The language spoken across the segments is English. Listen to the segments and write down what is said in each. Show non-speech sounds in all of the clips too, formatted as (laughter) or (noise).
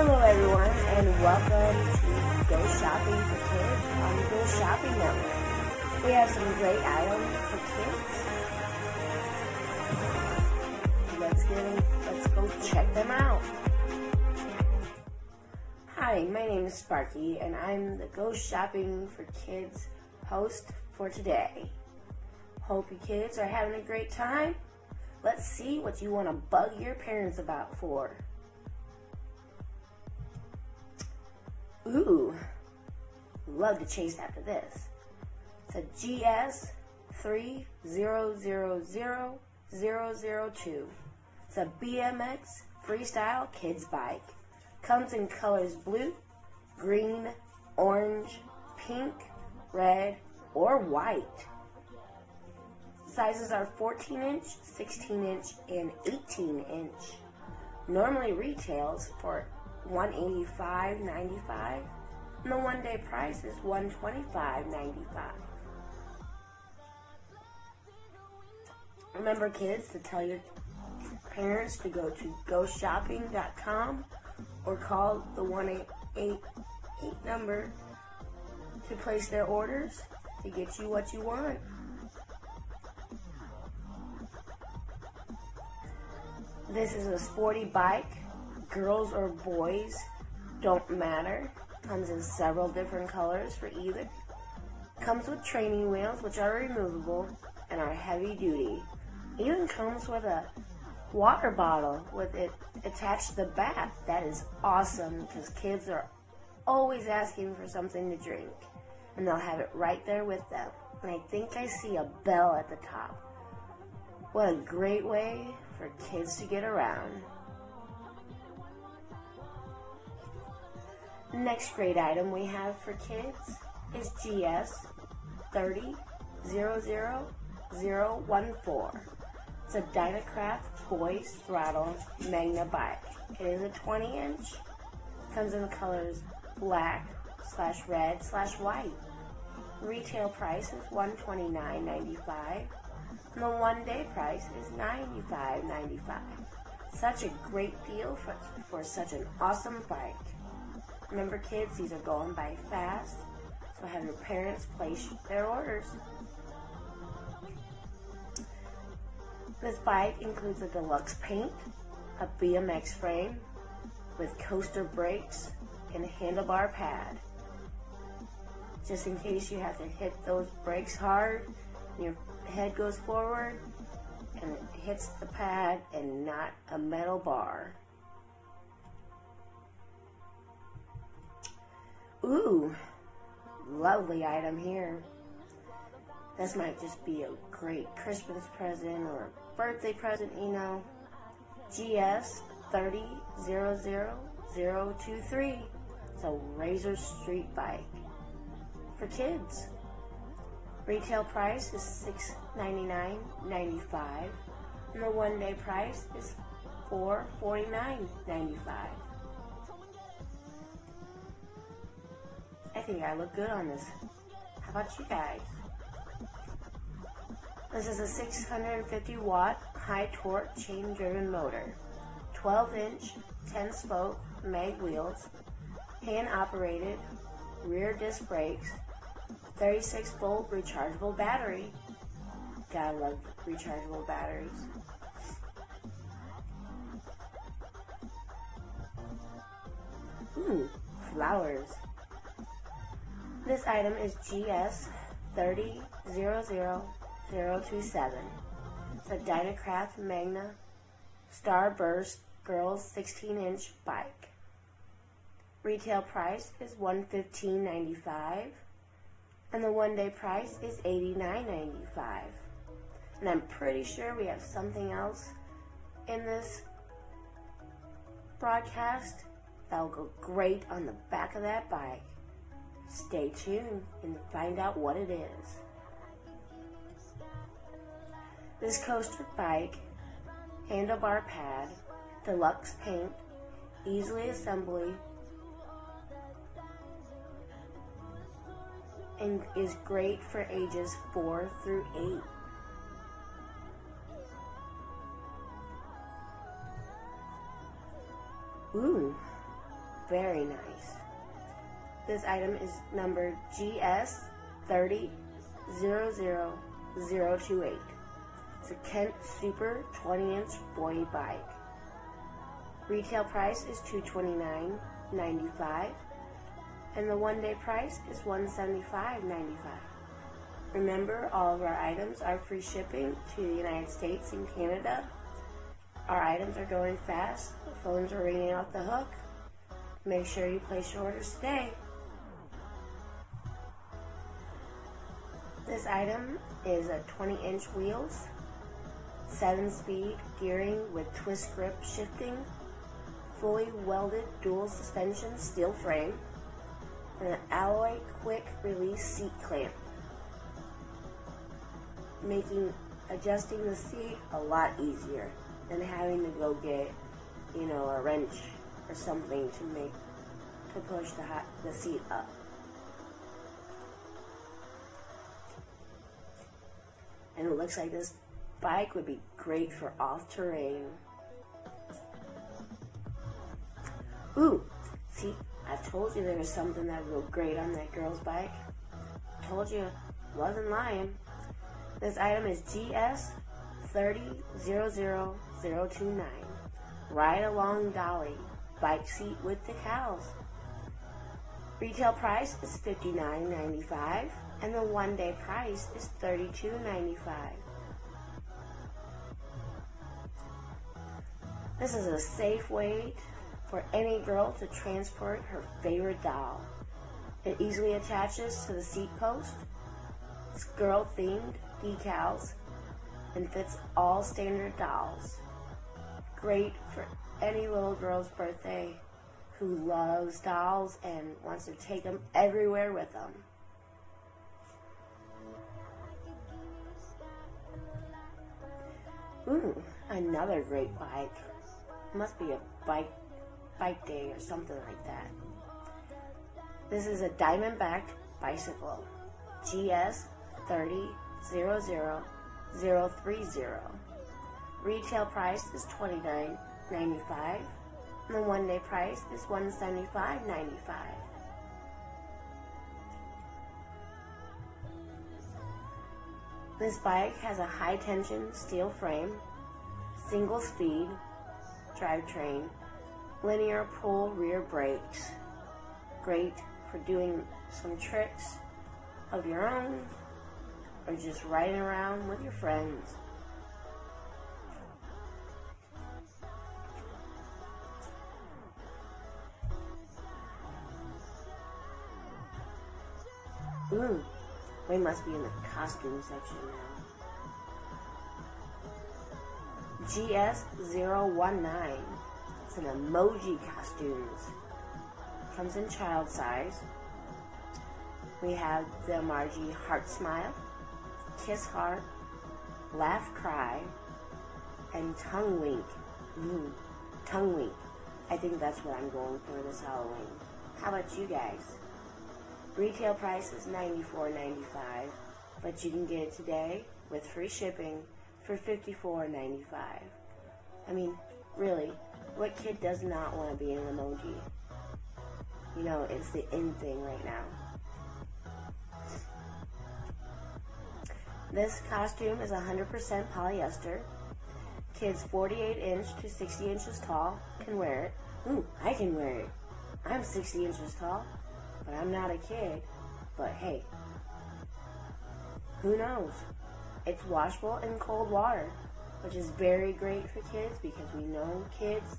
Hello, everyone, and welcome to Go Shopping for Kids on Go Shopping Network. We have some great items for kids. Let's get in, let's go check them out. Hi, my name is Sparky, and I'm the Go Shopping for Kids host for today. Hope you kids are having a great time. Let's see what you want to bug your parents about for. Ooh, love to chase after this. It's a GS 3000002. It's a BMX freestyle kids bike. Comes in colors blue, green, orange, pink, red, or white. Sizes are 14 inch, 16 inch, and 18 inch. Normally retails for 185.95 and the one day price is 125.95. Remember kids to tell your parents to go to goshopping.com or call the 188 number to place their orders to get you what you want. This is a sporty bike girls or boys don't matter. Comes in several different colors for either. Comes with training wheels, which are removable and are heavy duty. Even comes with a water bottle with it attached to the back. That is awesome because kids are always asking for something to drink, and they'll have it right there with them. And I think I see a bell at the top. What a great way for kids to get around. Next great item we have for kids is GS 3000014. It's a Dynacraft Boys Throttle Magna bike. It is a 20 inch. Comes in the colors black slash red slash white. Retail price is $129.95 and the one day price is $95.95. Such a great deal for, for such an awesome bike. Remember, kids, these are going by fast, so have your parents place their orders. This bike includes a deluxe paint, a BMX frame with coaster brakes, and a handlebar pad. Just in case you have to hit those brakes hard, your head goes forward, and it hits the pad and not a metal bar. Ooh, lovely item here. This might just be a great Christmas present or birthday present, you know. GS 3000023. It's a Razor Street bike for kids. Retail price is $699.95 and the one day price is $449.95. I think I look good on this. How about you guys? This is a 650 watt high torque chain driven motor, 12 inch 10 spoke mag wheels, hand operated rear disc brakes, 36 volt rechargeable battery. Gotta love rechargeable batteries. Ooh, flowers. This item is GS 3000027. It's a Dynacraft Magna Starburst Girls 16 inch bike. Retail price is $115.95 and the one day price is $89.95. And I'm pretty sure we have something else in this broadcast that will go great on the back of that bike. Stay tuned and find out what it is. This coaster bike, handlebar pad, deluxe paint, easily assembly, and is great for ages 4 through 8. Ooh, Very nice. This item is number GS 3000028. It's a Kent Super 20 inch boy bike. Retail price is $229.95 and the one day price is $175.95. Remember, all of our items are free shipping to the United States and Canada. Our items are going fast, the phones are ringing off the hook. Make sure you place your orders today. This item is a 20 inch wheels, 7 speed gearing with twist grip shifting, fully welded dual suspension steel frame, and an alloy quick release seat clamp, making adjusting the seat a lot easier than having to go get, you know, a wrench or something to make to push the the seat up. And it looks like this bike would be great for off-terrain. Ooh, see, I told you there was something that would go great on that girl's bike. I Told you, wasn't lying. This item is GS 3000029. Ride along dolly, bike seat with the cows. Retail price is $59.95 and the one day price is $32.95. This is a safe way for any girl to transport her favorite doll. It easily attaches to the seat post. It's girl themed decals and fits all standard dolls. Great for any little girl's birthday who loves dolls and wants to take them everywhere with them. Ooh, another great bike. Must be a bike bike day or something like that. This is a Diamondback bicycle. GS 3000030. Retail price is $29.95 and the one day price is $175.95. This bike has a high tension steel frame, single speed drivetrain, linear pull rear brakes. Great for doing some tricks of your own or just riding around with your friends. Ooh, we must be in the costume section now. GS019. It's an emoji costumes. Comes in child size. We have the Margie Heart Smile, Kiss Heart, Laugh Cry, and Tongue Wink. Ooh, tongue Wink. I think that's what I'm going for this Halloween. How about you guys? Retail price is $94.95, but you can get it today with free shipping for $54.95. I mean, really, what kid does not want to be an emoji? You know, it's the in thing right now. This costume is 100% polyester. Kids 48 inch to 60 inches tall can wear it. Ooh, I can wear it. I'm 60 inches tall but I'm not a kid. But hey, who knows? It's washable in cold water, which is very great for kids because we know kids,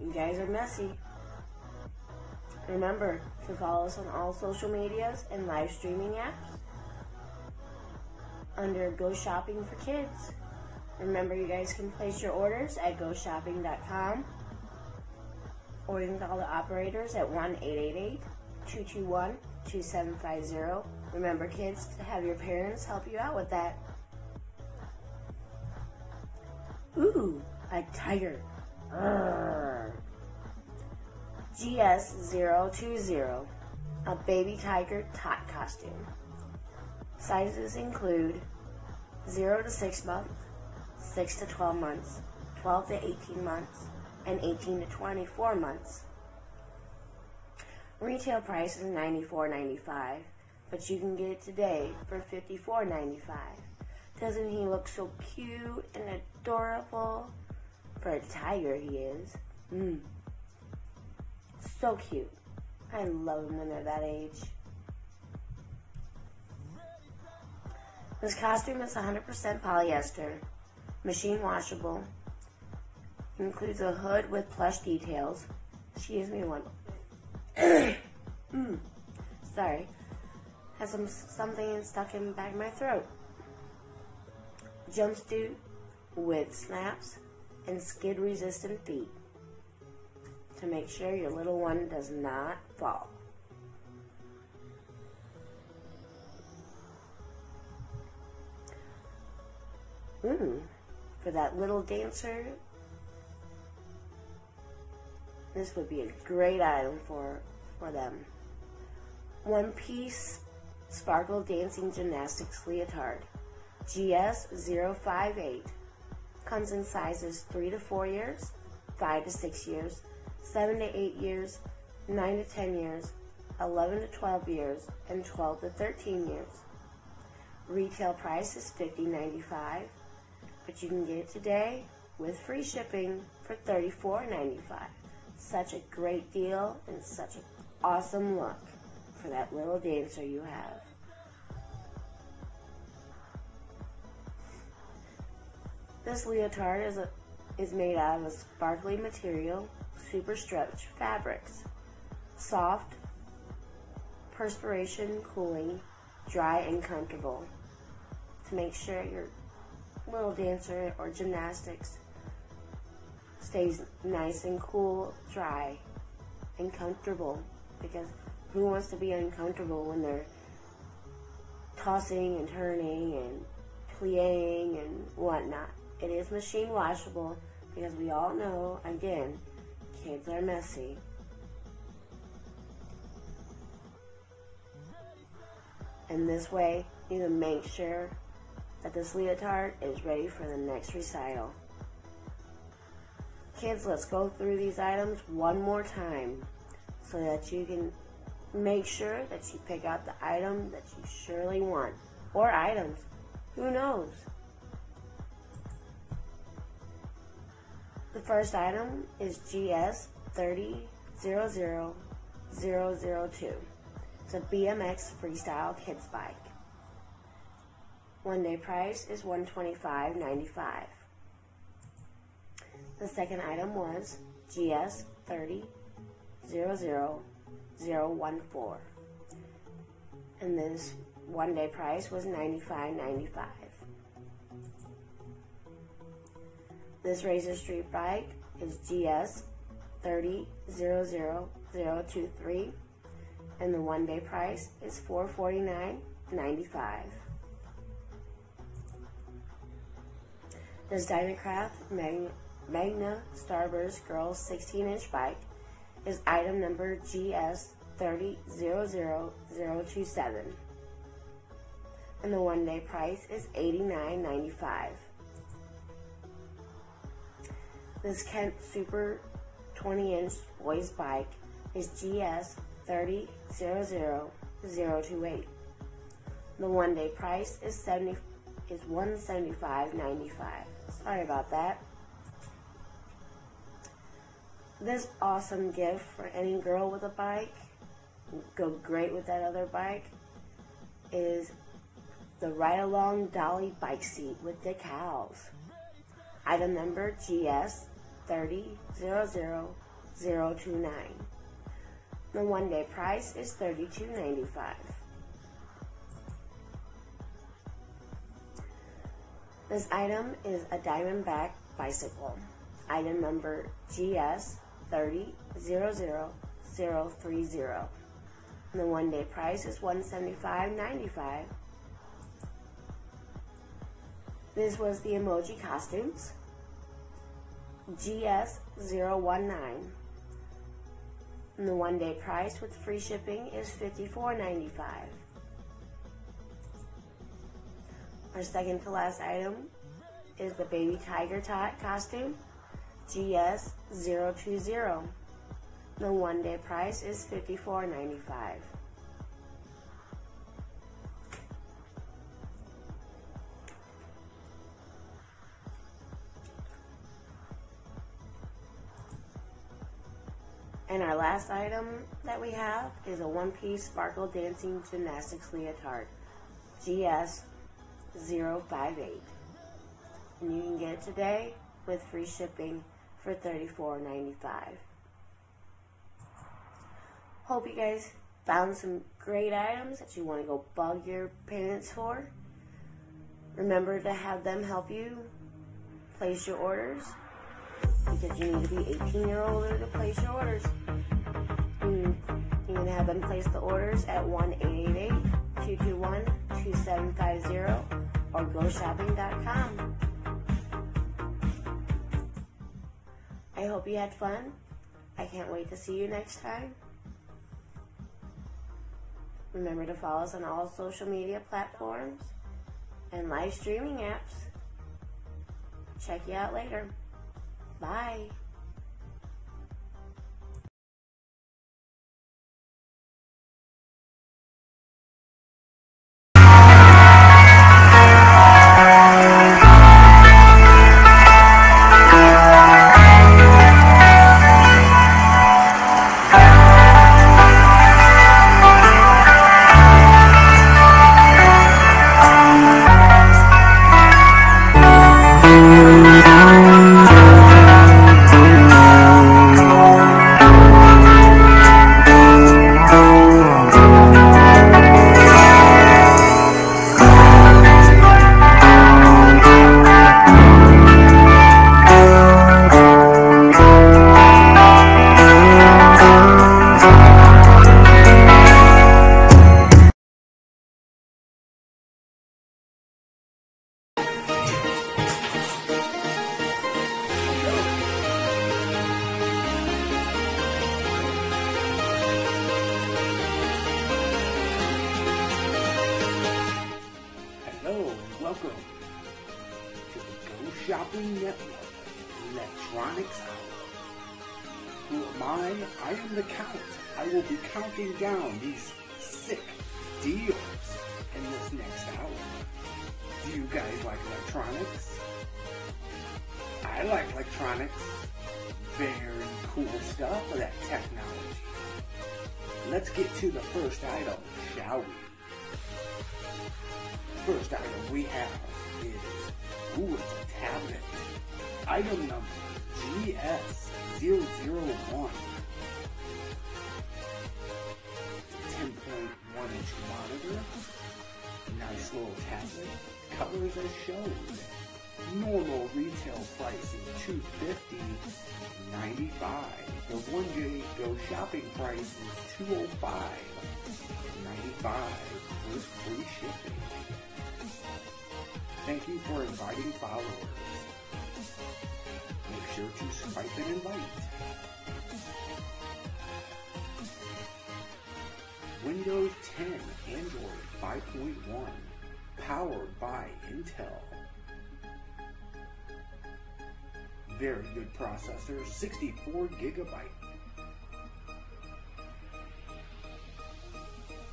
you guys are messy. Remember to follow us on all social medias and live streaming apps under Go Shopping for Kids. Remember, you guys can place your orders at GoShopping.com or you can call the operators at 1 888 221 2750. Remember, kids, to have your parents help you out with that. Ooh, a tiger. GS020, a baby tiger tot costume. Sizes include 0 to 6 months, 6 to 12 months, 12 to 18 months, and 18 to 24 months. Retail price is $94.95, but you can get it today for $54.95. Doesn't he look so cute and adorable? For a tiger, he is. Mmm. So cute. I love them when they're that age. This costume is 100% polyester, machine washable, includes a hood with plush details. Excuse me one. (coughs) mm. Sorry. Has some something stuck in the back of my throat. Jumpsuit with snaps and skid resistant feet to make sure your little one does not fall. Ooh, for that little dancer, this would be a great item for, for them. One piece sparkle dancing gymnastics leotard, GS058, comes in sizes 3 to 4 years, 5 to 6 years, 7 to 8 years, 9 to 10 years, 11 to 12 years, and 12 to 13 years. Retail price is $50.95, but you can get it today with free shipping for $34.95. Such a great deal and such an awesome look for that little dancer you have. This leotard is, a, is made out of a sparkly material super stretch fabrics. Soft, perspiration cooling, dry and comfortable. To make sure your little dancer or gymnastics stays nice and cool, dry, and comfortable. Because who wants to be uncomfortable when they're tossing and turning and playing and whatnot? It is machine washable because we all know, again, Kids are messy. And this way, you can make sure that this leotard is ready for the next recital. Kids, let's go through these items one more time so that you can make sure that you pick out the item that you surely want. Or items. Who knows? The first item is GS 3000002. It's a BMX freestyle kids bike. One day price is $125.95. The second item was GS 30014. And this one day price was $95.95. This Razor Street bike is GS 3000023 and the one day price is $449.95. This Dynacraft Magna, Starburst Girls 16 inch bike is item number GS 3000027 and the one day price is $89.95. This Kent Super 20 inch boys bike is GS 3000028. The one day price is 70 is 175.95. Sorry about that. This awesome gift for any girl with a bike, go great with that other bike, is the Ride Along Dolly bike seat with decals. Item number GS 3000029. The one day price is $32.95. This item is a Diamondback bicycle. Item number GS 3000030. The one day price is $175.95. This was the emoji costumes. GS019. And the one day price with free shipping is $54.95. Our second to last item is the Baby Tiger Tot costume, GS020. The one day price is $54.95. And our last item that we have is a one-piece sparkle dancing gymnastics leotard, GS 058. And you can get it today with free shipping for $34.95. Hope you guys found some great items that you want to go bug your parents for. Remember to have them help you place your orders because you need to be 18 year older to place your orders. You, can have them place the orders at 1 221 2750 or GoShopping.com. I hope you had fun. I can't wait to see you next time. Remember to follow us on all social media platforms and live streaming apps. Check you out later. Bye. Electronics Hour. Who am I? I am the Count. I will be counting down these sick deals in this next hour. Do you guys like electronics? I like electronics. Very cool stuff for that technology. Let's get to the first item, shall we? First item we have is, ooh, it's a tablet. Item number GS001. 10.1 inch monitor. Nice little tablet. Colors as shown. Normal retail price is 250 95 The one day go shopping price is 205 95 with free shipping. Thank you for inviting followers. To swipe and invite. Windows 10 Android 5.1 powered by Intel. Very good processor, 64 gigabyte.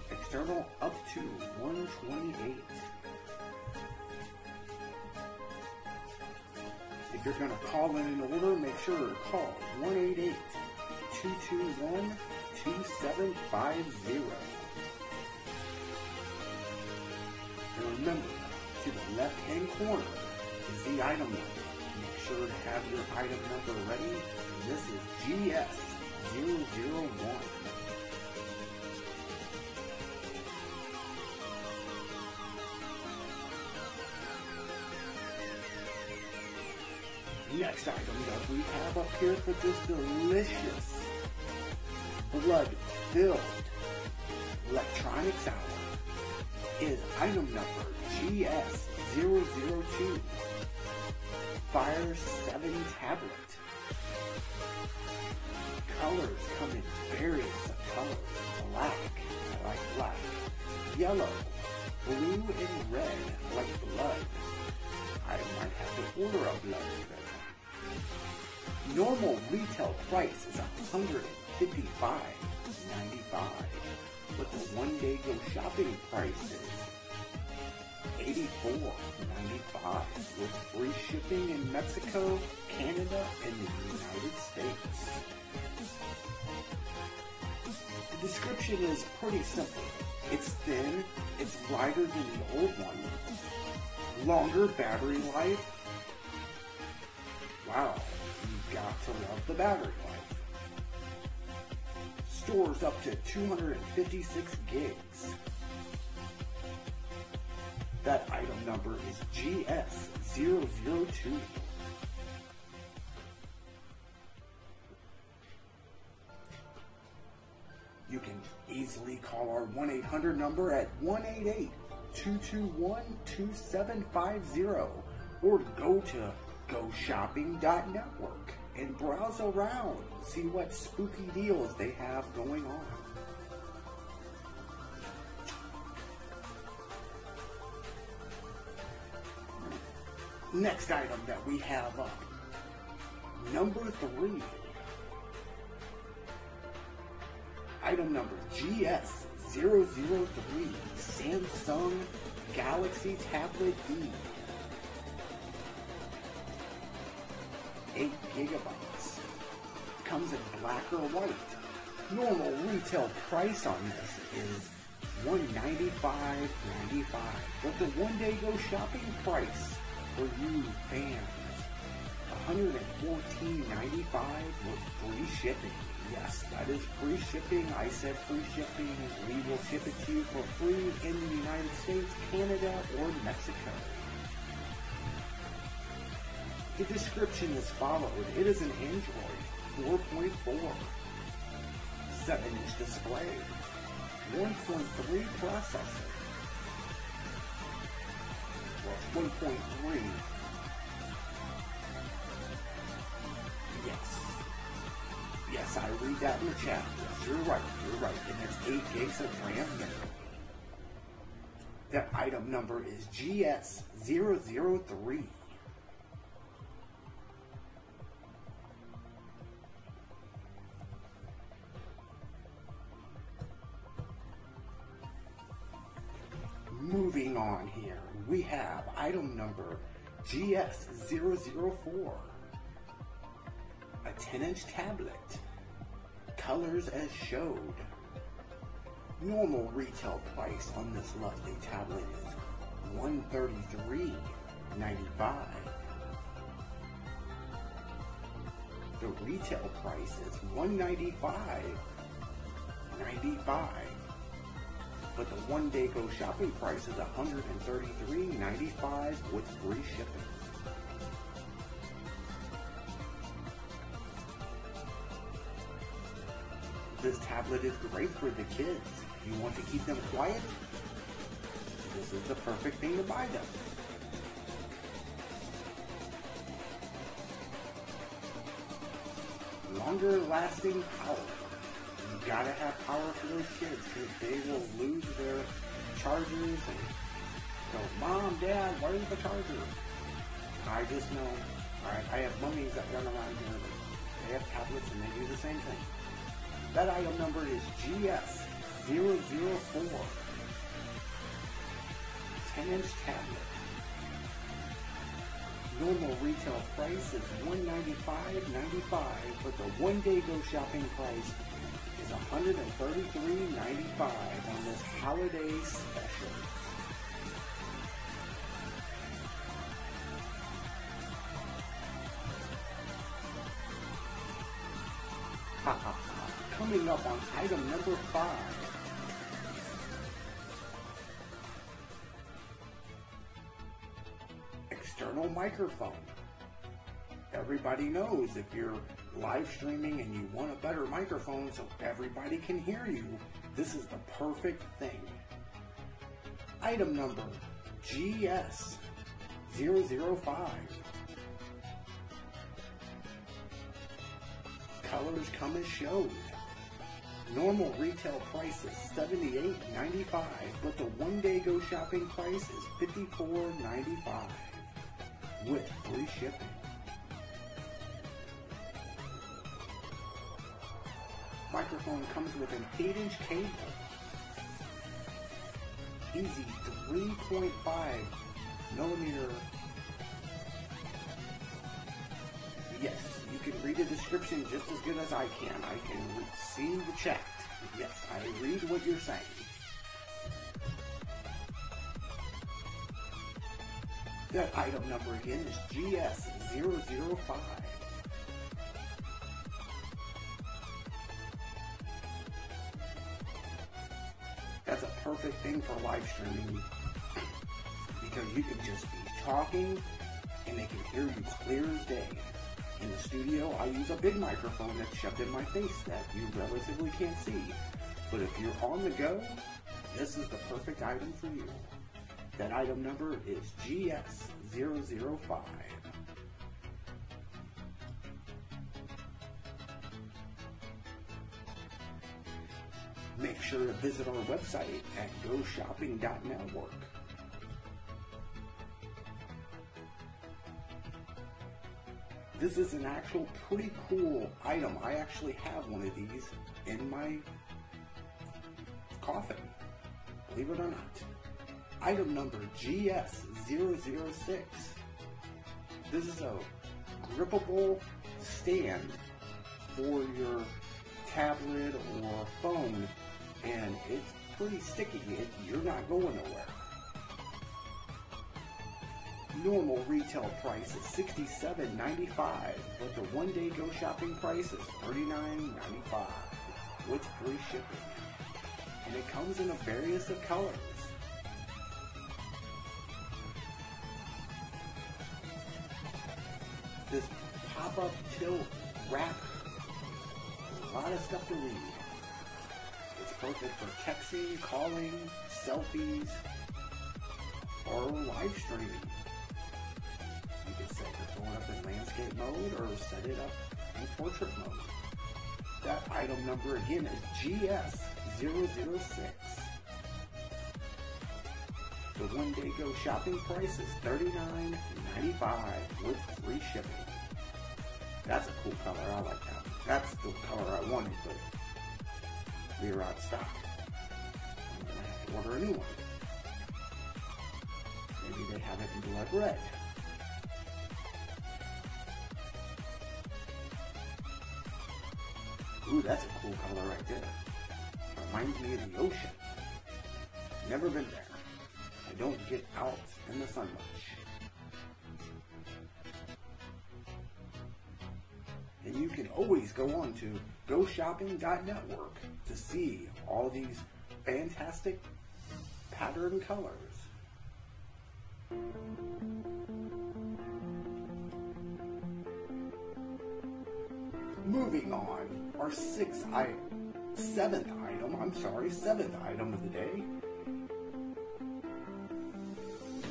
External up to 128. You're going to call in an order, make sure to call 188 221 2750. And remember, to the left hand corner is the item number. Make sure to have your item number ready. This is GS001. Next item that we have up here for this delicious blood-filled electronics hour is item number GS002 Fire 7 tablet. Colors come in various colors. Black, I like black. Yellow, blue, and red, like blood. I might have to order a blood. Normal retail price is $149. $55.95. But the one day go shopping price is $84.95 with free shipping in Mexico, Canada, and the United States. The description is pretty simple. It's thin, it's lighter than the old one, longer battery life. Wow, you've got to love the battery life. Stores up to 256 gigs. That item number is GS002. You can easily call our 1 800 number at 188 221 2750 or go to GoShopping.network and browse around, see what spooky deals they have going on. Next item that we have up, number three. Item number GS003 Samsung Galaxy Tablet E. 8 gigabytes. Comes in black or white. Normal retail price on this is $195.95. But the one day go shopping price for you fans, $114.95 with free shipping. Yes, that is free shipping. I said free shipping. We will ship it to you for free in the United States, Canada, or Mexico. The description is followed. It is an Android 4.4, 7-inch display, 1.3 processor. Well, 1.3. Yes. Yes, I read that in the chat. Yes, you're right. You're right. And it's 8 gigs of RAM memory. That item number is GS003. Moving on here, we have item number GS004. A 10 inch tablet. Colors as showed. Normal retail price on this lovely tablet is $133.95. The retail price is $195.95 but the one day go shopping price is $133.95 with free shipping. This tablet is great for the kids. You want to keep them quiet, this is the perfect thing to buy them. Longer lasting power gotta have power for those kids because they will lose their chargers and go, Mom, Dad, where's the charger? I just know. I, I have mummies that run around here. They have tablets and they do the same thing. That item number is GS004. 10 inch tablet. Normal retail price is $195.95, but the one day go shopping price is $133.95 on this holiday special. Ha ha ha. Coming up on item number five. External microphone. Everybody knows if you're live streaming and you want a better microphone so everybody can hear you, this is the perfect thing. Item number GS005. Colors come as showed. Normal retail price is $78.95, but the one day go shopping price is $54.95 with free shipping. Microphone comes with an 8-inch cable. Easy 3.5 millimeter. Yes, you can read the description just as good as I can. I can see the chat. Yes, I read what you're saying. That item number again is GS005. That's a perfect thing for live streaming because you can just be talking and they can hear you clear as day. In the studio, I use a big microphone that's shoved in my face that you relatively can't see. But if you're on the go, this is the perfect item for you. That item number is GS005. Make sure to visit our website at goshopping.network. This is an actual pretty cool item. I actually have one of these in my coffin. Believe it or not. Item number GS006. This is a grippable stand for your tablet or phone, and it's pretty sticky. You're not going nowhere. Normal retail price is $67.95, but the one-day go shopping price is $39.95 with free shipping. And it comes in a various of colors. This pop-up tilt wrap a lot of stuff to read. Perfect for texting, calling, selfies, or live streaming. You can set your phone up in landscape mode or set it up in portrait mode. That item number again is GS006. The one day go shopping price is $39.95 with free shipping. That's a cool color. I like that. That's the color I wanted, but we are out of stock. I'm gonna have to order a new one. Maybe they have it in blood red. Ooh, that's a cool color right there. Reminds me of the ocean. Never been there. I don't get out in the sun much. And you can always go on to GoShopping.network to see all these fantastic pattern colors. Moving on, our sixth item, seventh item, I'm sorry, seventh item of the day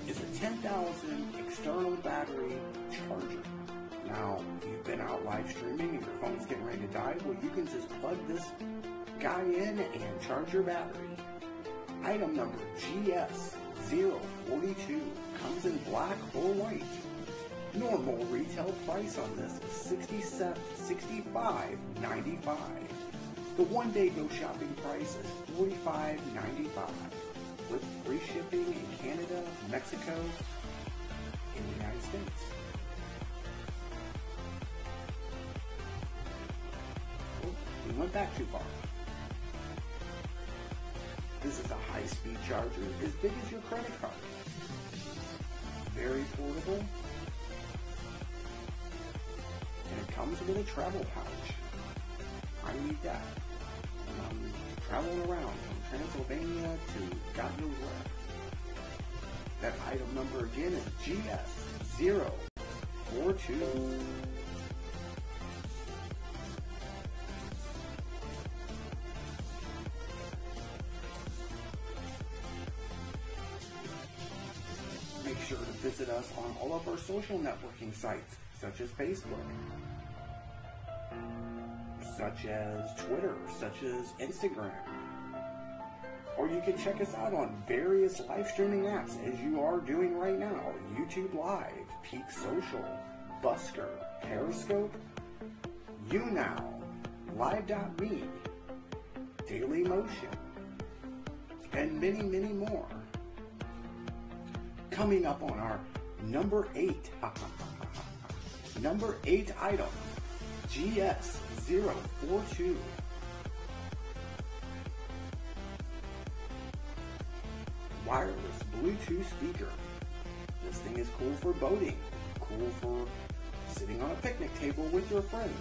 is a 10,000 external battery charger. Now, you've been out live streaming and your phone's getting ready to die, well, you can just plug this guy in and charge your battery. Item number GS042 comes in black or white. Normal retail price on this is $65.95. The one day go shopping price is $45.95 with free shipping in Canada, Mexico, and the United States. We went back too far. This is a high-speed charger as big as your credit card. Very portable. And it comes with a travel pouch. I need that. I'm traveling around from Transylvania to God knows where. That item number again is GS042. Visit us on all of our social networking sites, such as Facebook, such as Twitter, such as Instagram. Or you can check us out on various live streaming apps as you are doing right now. YouTube Live, Peak Social, Busker, Periscope, YouNow, Live.me, Daily Motion, and many, many more. Coming up on our number eight, number eight item, GS042. Wireless Bluetooth speaker. This thing is cool for boating, cool for sitting on a picnic table with your friends,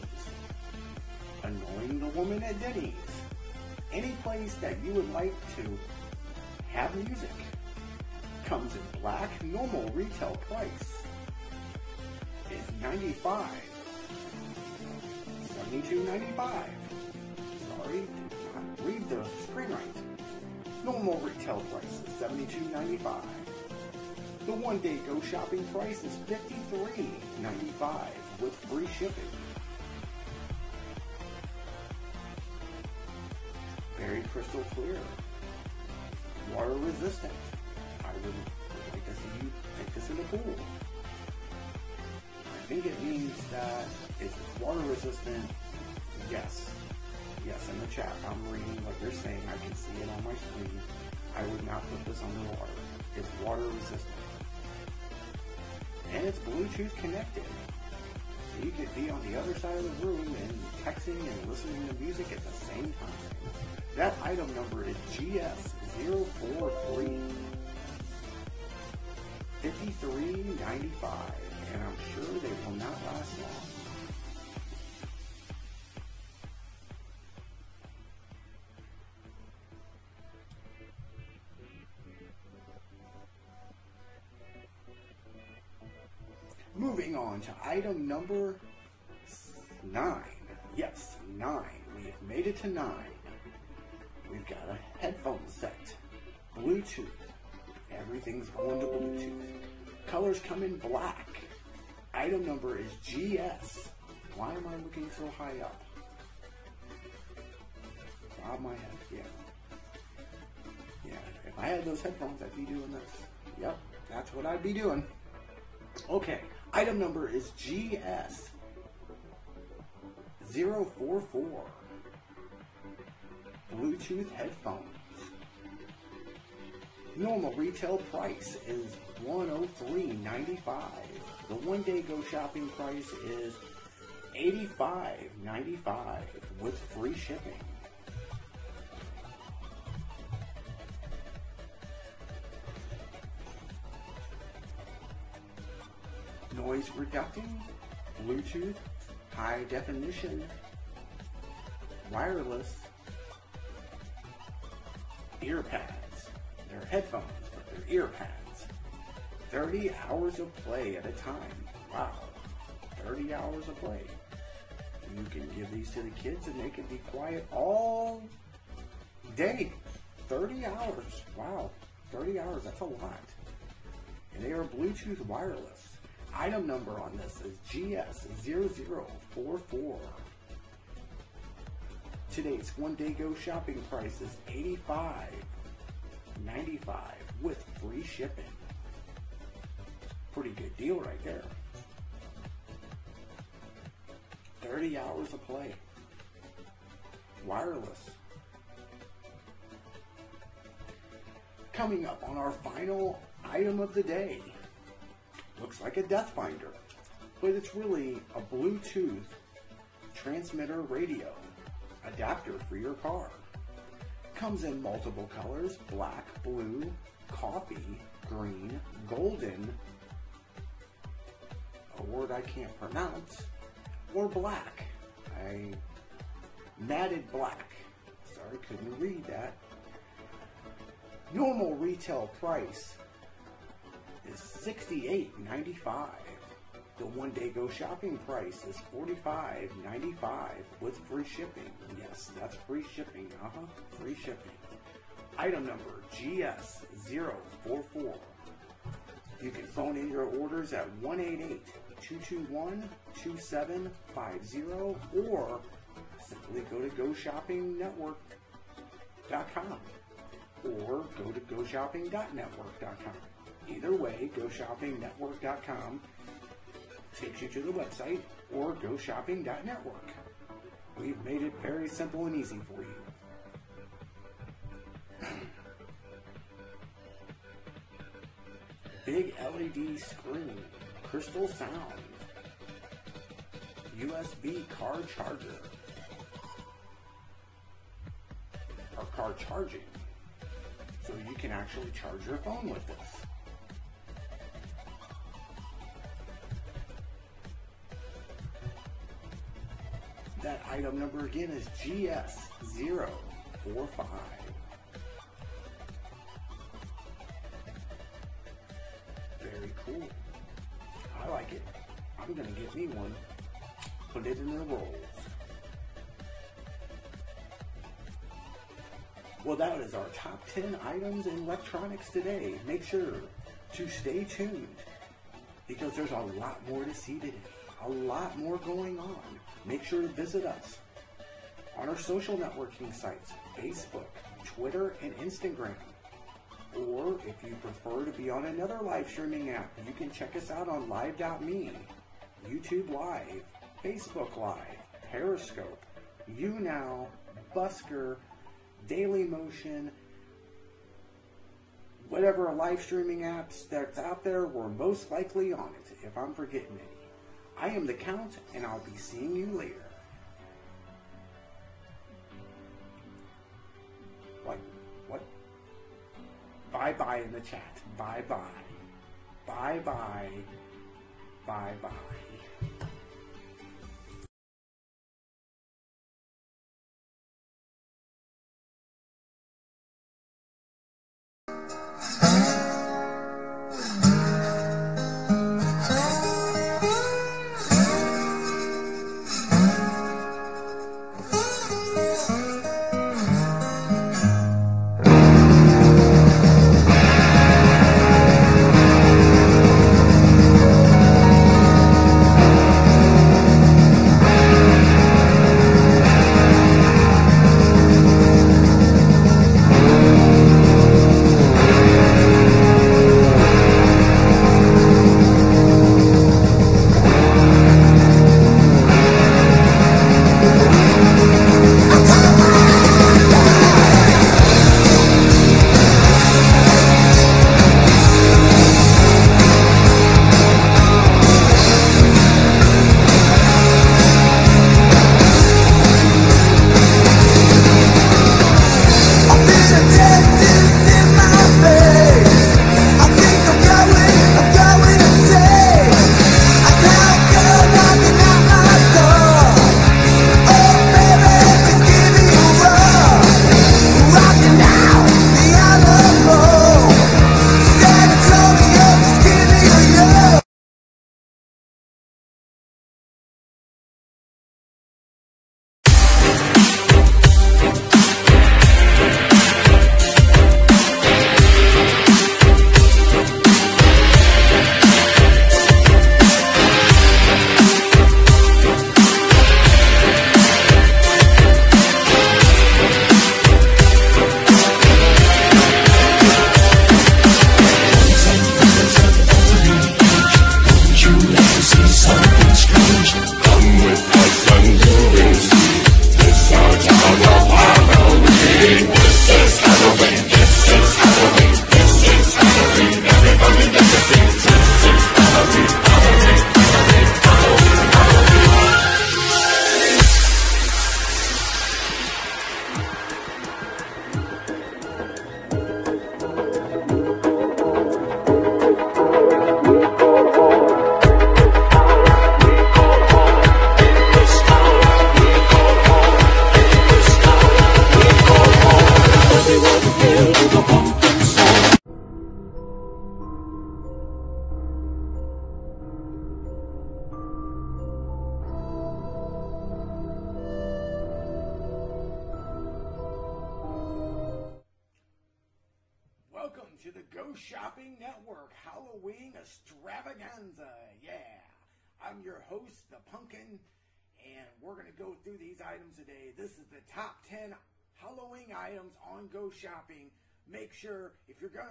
annoying the woman at Denny's, any place that you would like to have music. Comes in black, normal retail price is 95 72.95. Sorry, did not read the screen right. Normal retail price is $72.95. The one day go shopping price is $53.95 with free shipping. Very crystal clear. Water resistant. Would like see you take this in the pool. I think it means that it's water resistant. Yes. Yes, in the chat, I'm reading what you're saying. I can see it on my screen. I would not put this underwater. It's water resistant. And it's Bluetooth connected. So you could be on the other side of the room and texting and listening to music at the same time. That item number is GS043 5395 and I'm sure they will not last long. Moving on to item number nine. Yes, nine. We have made it to nine. We've got a headphone set, Bluetooth. Everything's going to Bluetooth. Colors come in black. Item number is GS. Why am I looking so high up? Bob my head, yeah. Yeah, if I had those headphones, I'd be doing this. Yep, that's what I'd be doing. Okay, item number is GS 044 Bluetooth headphones. Normal retail price is $103.95. The one day go shopping price is $85.95 with free shipping. Noise reducing, Bluetooth, high definition, wireless, ear pads. They're headphones, but they're ear pads. 30 hours of play at a time. Wow. 30 hours of play. You can give these to the kids and they can be quiet all day. 30 hours. Wow. 30 hours, that's a lot. And they are Bluetooth wireless. Item number on this is GS0044. Today's one day go shopping price is $85.95 with free shipping. Pretty good deal right there. 30 hours of play. Wireless. Coming up on our final item of the day. Looks like a Depth Finder, but it's really a Bluetooth transmitter radio adapter for your car. Comes in multiple colors, black, blue, coffee, green, golden, a word I can't pronounce, or black. I matted black. Sorry, couldn't read that. Normal retail price is $68.95. The one day go shopping price is $45.95 with free shipping. Yes, that's free shipping. Uh huh, free shipping. Item number GS044. You can phone in your orders at 188 221-2750 or simply go to GoShoppingNetwork.com or go to GoShopping.network.com. Either way, GoShoppingNetwork.com takes you to the website or GoShopping.network. We've made it very simple and easy for you. (clears throat) Big LED screen crystal sound, USB car charger, or car charging, so you can actually charge your phone with this. That item number again is GS045. I'm gonna get me one. Put it in the rolls. Well, that is our top 10 items in electronics today. Make sure to stay tuned because there's a lot more to see today. A lot more going on. Make sure to visit us on our social networking sites Facebook, Twitter, and Instagram. Or if you prefer to be on another live streaming app, you can check us out on live.me, YouTube Live, Facebook Live, Periscope, YouNow, Busker, Daily Motion, whatever live streaming apps that's out there, we're most likely on it, if I'm forgetting any. I am the Count, and I'll be seeing you later. What? What? Bye bye in the chat. Bye bye. Bye bye bye. Bye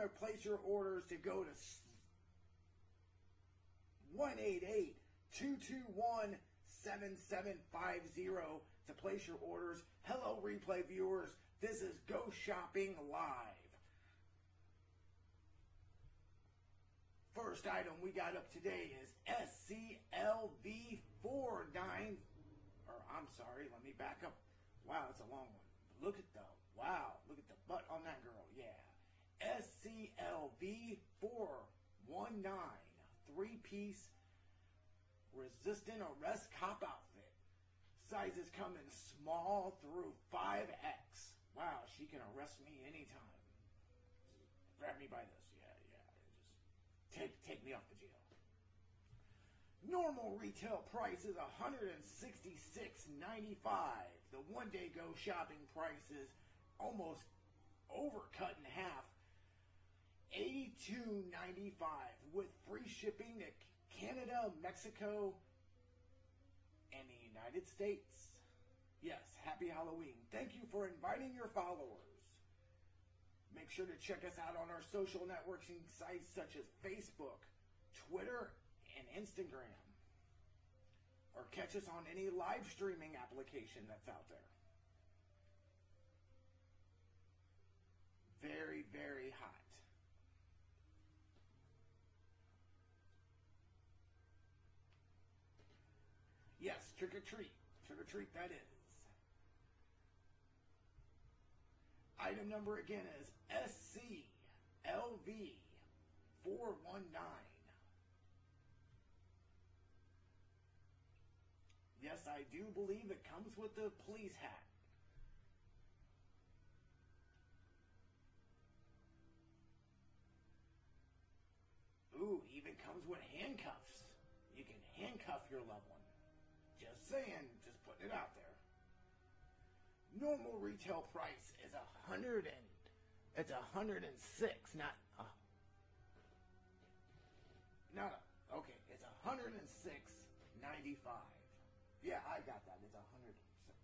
to place your orders to go to 188 221 7750 to place your orders. Hello, replay viewers. This is Go Shopping Live. First item we got up today is SCLV49. Or I'm sorry, let me back up. Wow, that's a long one. Look at the wow, look at the butt on that girl. Yeah. SCLV419, three piece resistant arrest cop outfit. Sizes come in small through 5X. Wow, she can arrest me anytime. Grab me by this. Yeah, yeah. Just take take me off the jail. Normal retail price is $166.95. The one day go shopping price is almost overcut in half. $82.95 with free shipping to Canada, Mexico, and the United States. Yes, happy Halloween. Thank you for inviting your followers. Make sure to check us out on our social networking sites such as Facebook, Twitter, and Instagram. Or catch us on any live streaming application that's out there. Very, very hot. Yes, trick or treat. Trick or treat, that is. Item number again is SCLV419. Yes, I do believe it comes with the police hat. Ooh, even comes with handcuffs. You can handcuff your loved one. Saying, just putting it out there. Normal retail price is a hundred and it's a hundred and six, not uh, no, no, okay, it's a hundred and six ninety five. Yeah, I got that. It's a hundred and six.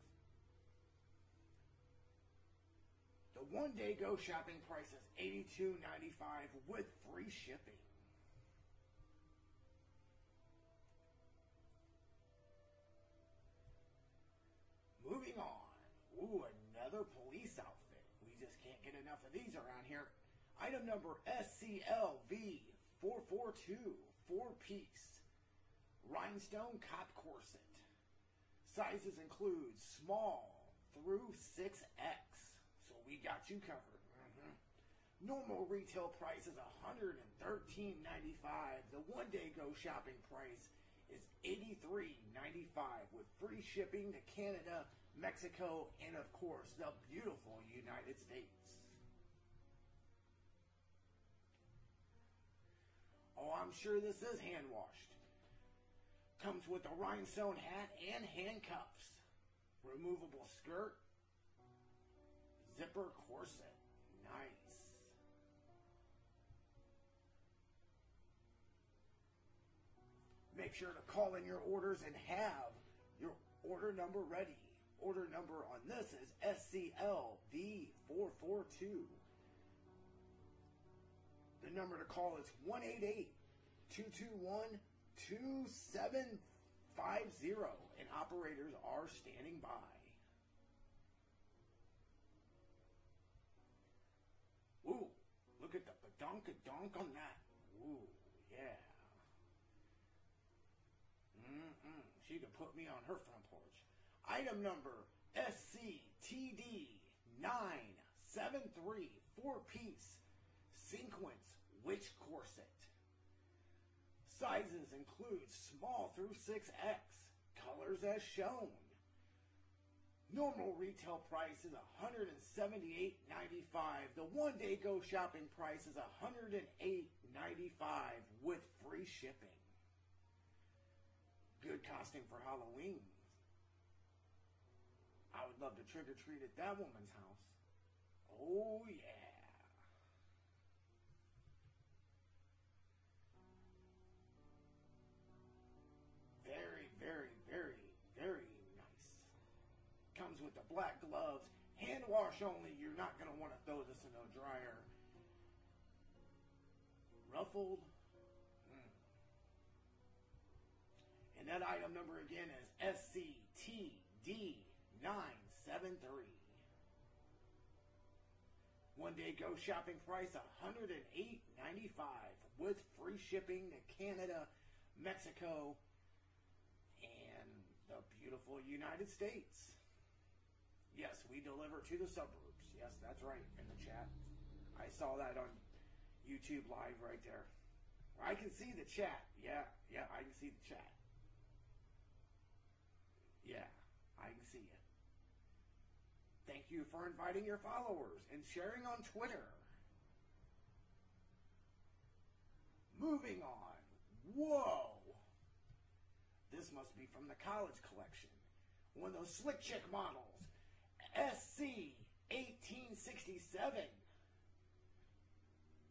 The one day go shopping price is eighty two ninety five with free shipping. On. Ooh, another police outfit. We just can't get enough of these around here. Item number SCLV 442, four piece. Rhinestone cop corset. Sizes include small through 6X. So we got you covered. Mhm. Normal retail price is $113.95. The one day go shopping price is $83.95 with free shipping to Canada, Mexico, and of course the beautiful United States. Oh, I'm sure this is hand washed. Comes with a rhinestone hat and handcuffs. Removable skirt. Zipper corset. Nice. Make sure to call in your orders and have your order number ready. Order number on this is SCLV442. The number to call is 188 221 2750, and operators are standing by. Ooh, look at the badonka-donk on that. Ooh, yeah. Mm-mm. She could put me on her porch. Item number SCTD973, four piece sequence witch corset. Sizes include small through 6X, colors as shown. Normal retail price is $178.95. The one day go shopping price is $108.95 with free shipping. Good costume for Halloween. Love to trick or treat at that woman's house. Oh, yeah. Very, very, very, very nice. Comes with the black gloves, hand wash only. You're not going to want to throw this in a dryer. Ruffled. Mm. And that item number again is SCTD973. One day go shopping price $108.95 with free shipping to Canada, Mexico, and the beautiful United States. Yes, we deliver to the suburbs. Yes, that's right in the chat. I saw that on YouTube live right there. I can see the chat. Yeah, yeah, I can see the chat. Yeah, I can see it. Thank you for inviting your followers and sharing on Twitter. Moving on. Whoa! This must be from the college collection. One of those slick chick models. SC 1867.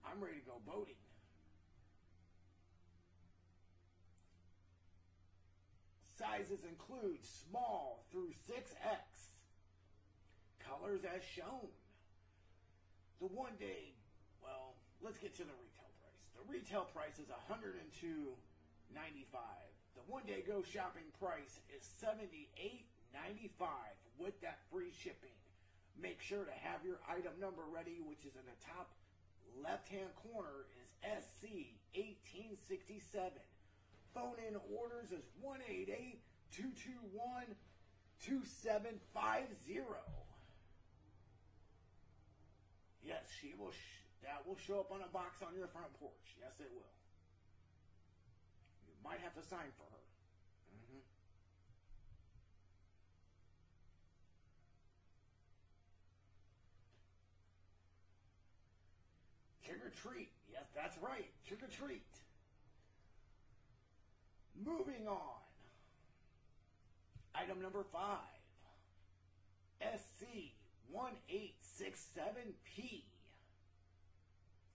I'm ready to go boating. Sizes include small through 6X. Colors as shown. The one day, well, let's get to the retail price. The retail price is $102.95. The one day go shopping price is $78.95 with that free shipping. Make sure to have your item number ready, which is in the top left hand corner is SC 1867. Phone in orders is 188 221 2750. Yes, she will. Sh that will show up on a box on your front porch. Yes, it will. You might have to sign for her. Mm -hmm. Trick or treat. Yes, that's right. Trick or treat. Moving on. Item number five. SC 18 67P.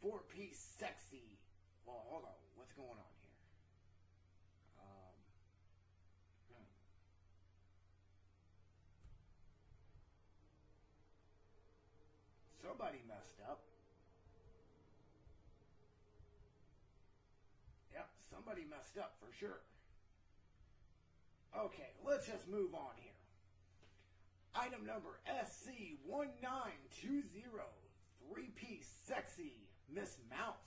4P sexy. Well, hold on. What's going on here? Um, hmm. Somebody messed up. Yep, somebody messed up for sure. Okay, let's just move on Item number SC1920, three piece sexy Miss Mouse.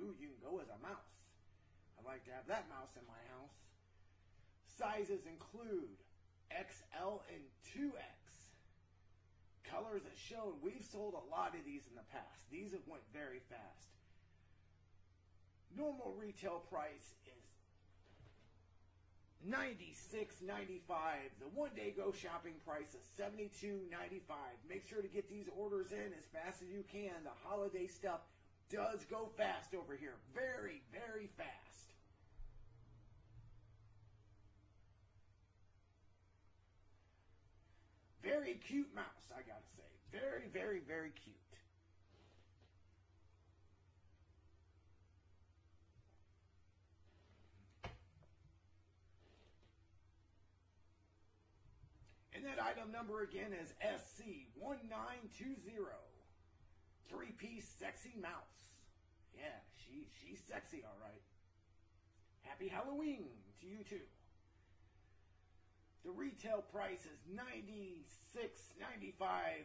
Ooh, you can go as a mouse. I'd like to have that mouse in my house. Sizes include XL and 2X. Colors as shown, we've sold a lot of these in the past. These have went very fast. Normal retail price is $96.95. The one day go shopping price is $72.95. Make sure to get these orders in as fast as you can. The holiday stuff does go fast over here. Very, very fast. Very cute mouse, I gotta say. Very, very, very cute. And that item number again is SC1920. Three piece sexy mouse. Yeah, she she's sexy, all right. Happy Halloween to you too. The retail price is $96.95.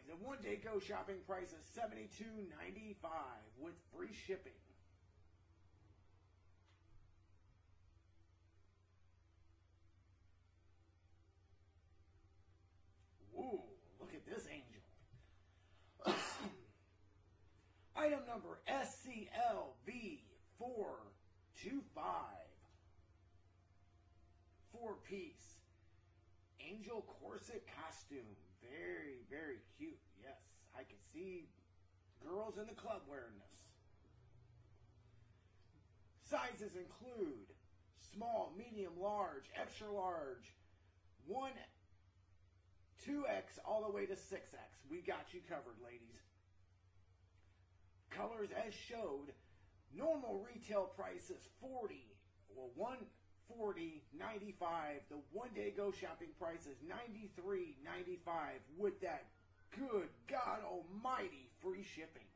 The one day go shopping price is $72.95 with free shipping. Ooh, look at this angel. Item number SCLV425. Four piece. Angel corset costume. Very, very cute. Yes, I can see girls in the club wearing this. Sizes include small, medium, large, extra large, 1 2X all the way to 6X. We got you covered, ladies. Colors as showed. Normal retail price is 40. Well, 140 95. The one day go shopping price is 93 95 with that good God almighty free shipping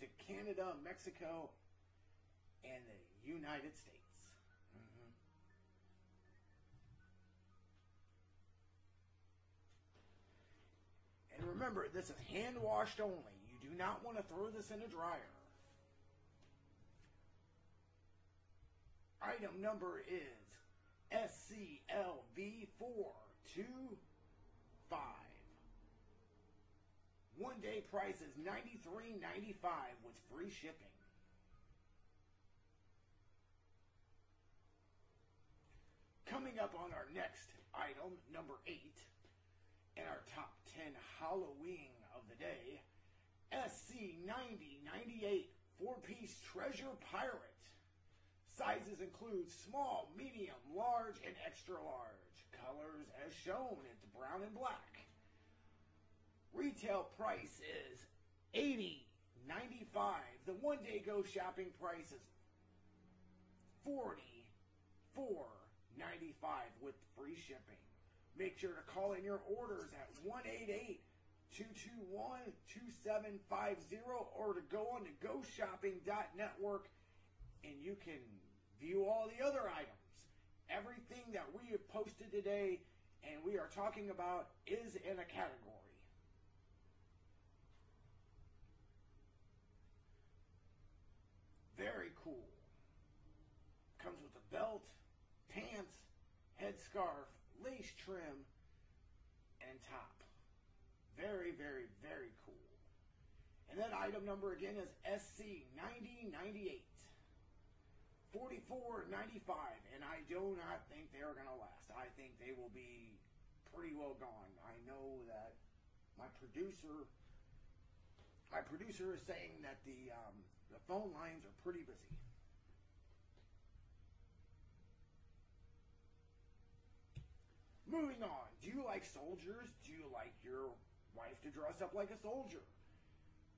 to Canada, Mexico, and the United States. Mhm. And remember, this is hand washed only. Do not want to throw this in a dryer. Item number is SCLV425. One day price is $93.95 with free shipping. Coming up on our next item, number 8, and our top 10 Halloween of the day, SC9098 four-piece treasure pirate. Sizes include small, medium, large, and extra large. Colors as shown, it's brown and black. Retail price is eighty ninety five. The one day go shopping price is forty four ninety five with free shipping. Make sure to call in your orders at 188 221 2750 or to go on to GoShopping.network and you can view all the other items. Everything that we have posted today and we are talking about is in a category. Very cool. Comes with a belt, pants, headscarf, lace trim. Very, very, very cool. And that item number again is SC9098. 44.95 and I do not think they are going to last. I think they will be pretty well gone. I know that my producer my producer is saying that the um, the phone lines are pretty busy. Moving on. Do you like soldiers? Do you like your wife to dress up like a soldier?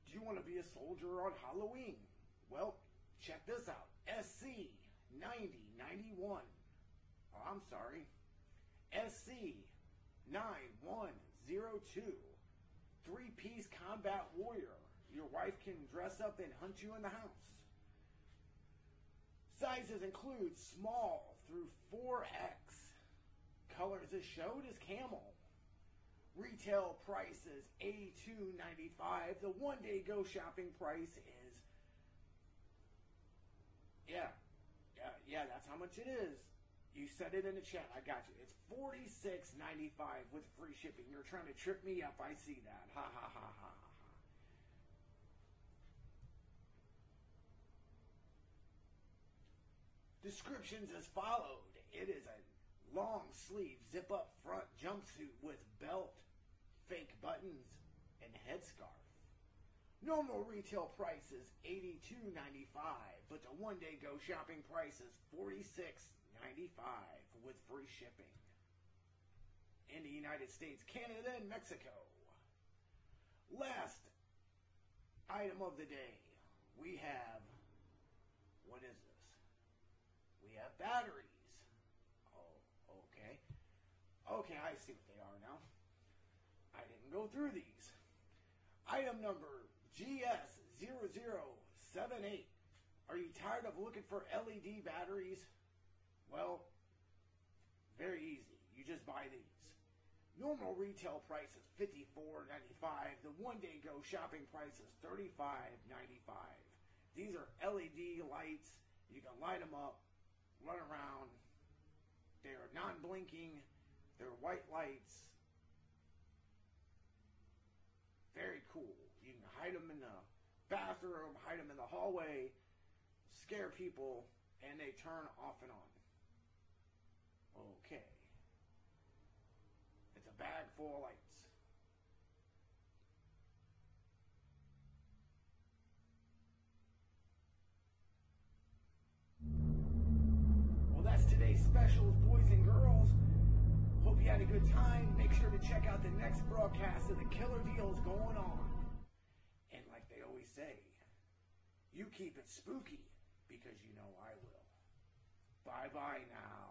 Do you want to be a soldier on Halloween? Well, check this out. SC 9091. Oh, I'm sorry. SC 9102. Three piece combat warrior. Your wife can dress up and hunt you in the house. Sizes include small through 4X. Colors as showed is camel. Retail price is $82.95. The one day go shopping price is, yeah, yeah, yeah, that's how much it is. You said it in the chat. I got you. It's $46.95 with free shipping. You're trying to trip me up. I see that. Ha ha ha ha ha. Descriptions as followed. It is a long sleeve zip up front jumpsuit with belt, fake buttons, and headscarf. Normal retail price is $82.95, but the one day go shopping price is $46.95 with free shipping. In the United States, Canada, and Mexico. Last item of the day, we have what is this? We have batteries. Oh, okay. Okay, I see what they are now. I didn't go through these. Item number GS0078. Are you tired of looking for LED batteries? Well, very easy. You just buy these. Normal retail price is $54.95. The one day go shopping price is $35.95. These are LED lights. You can light them up, run around. They are non blinking, they're white lights. Very cool. You can hide them in the bathroom, hide them in the hallway, scare people, and they turn off and on. Okay. It's a bag full of lights. Good time. Make sure to check out the next broadcast of the killer deals going on. And like they always say, you keep it spooky because you know I will. Bye bye now.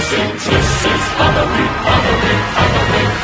sing, she says, Halloween, Halloween,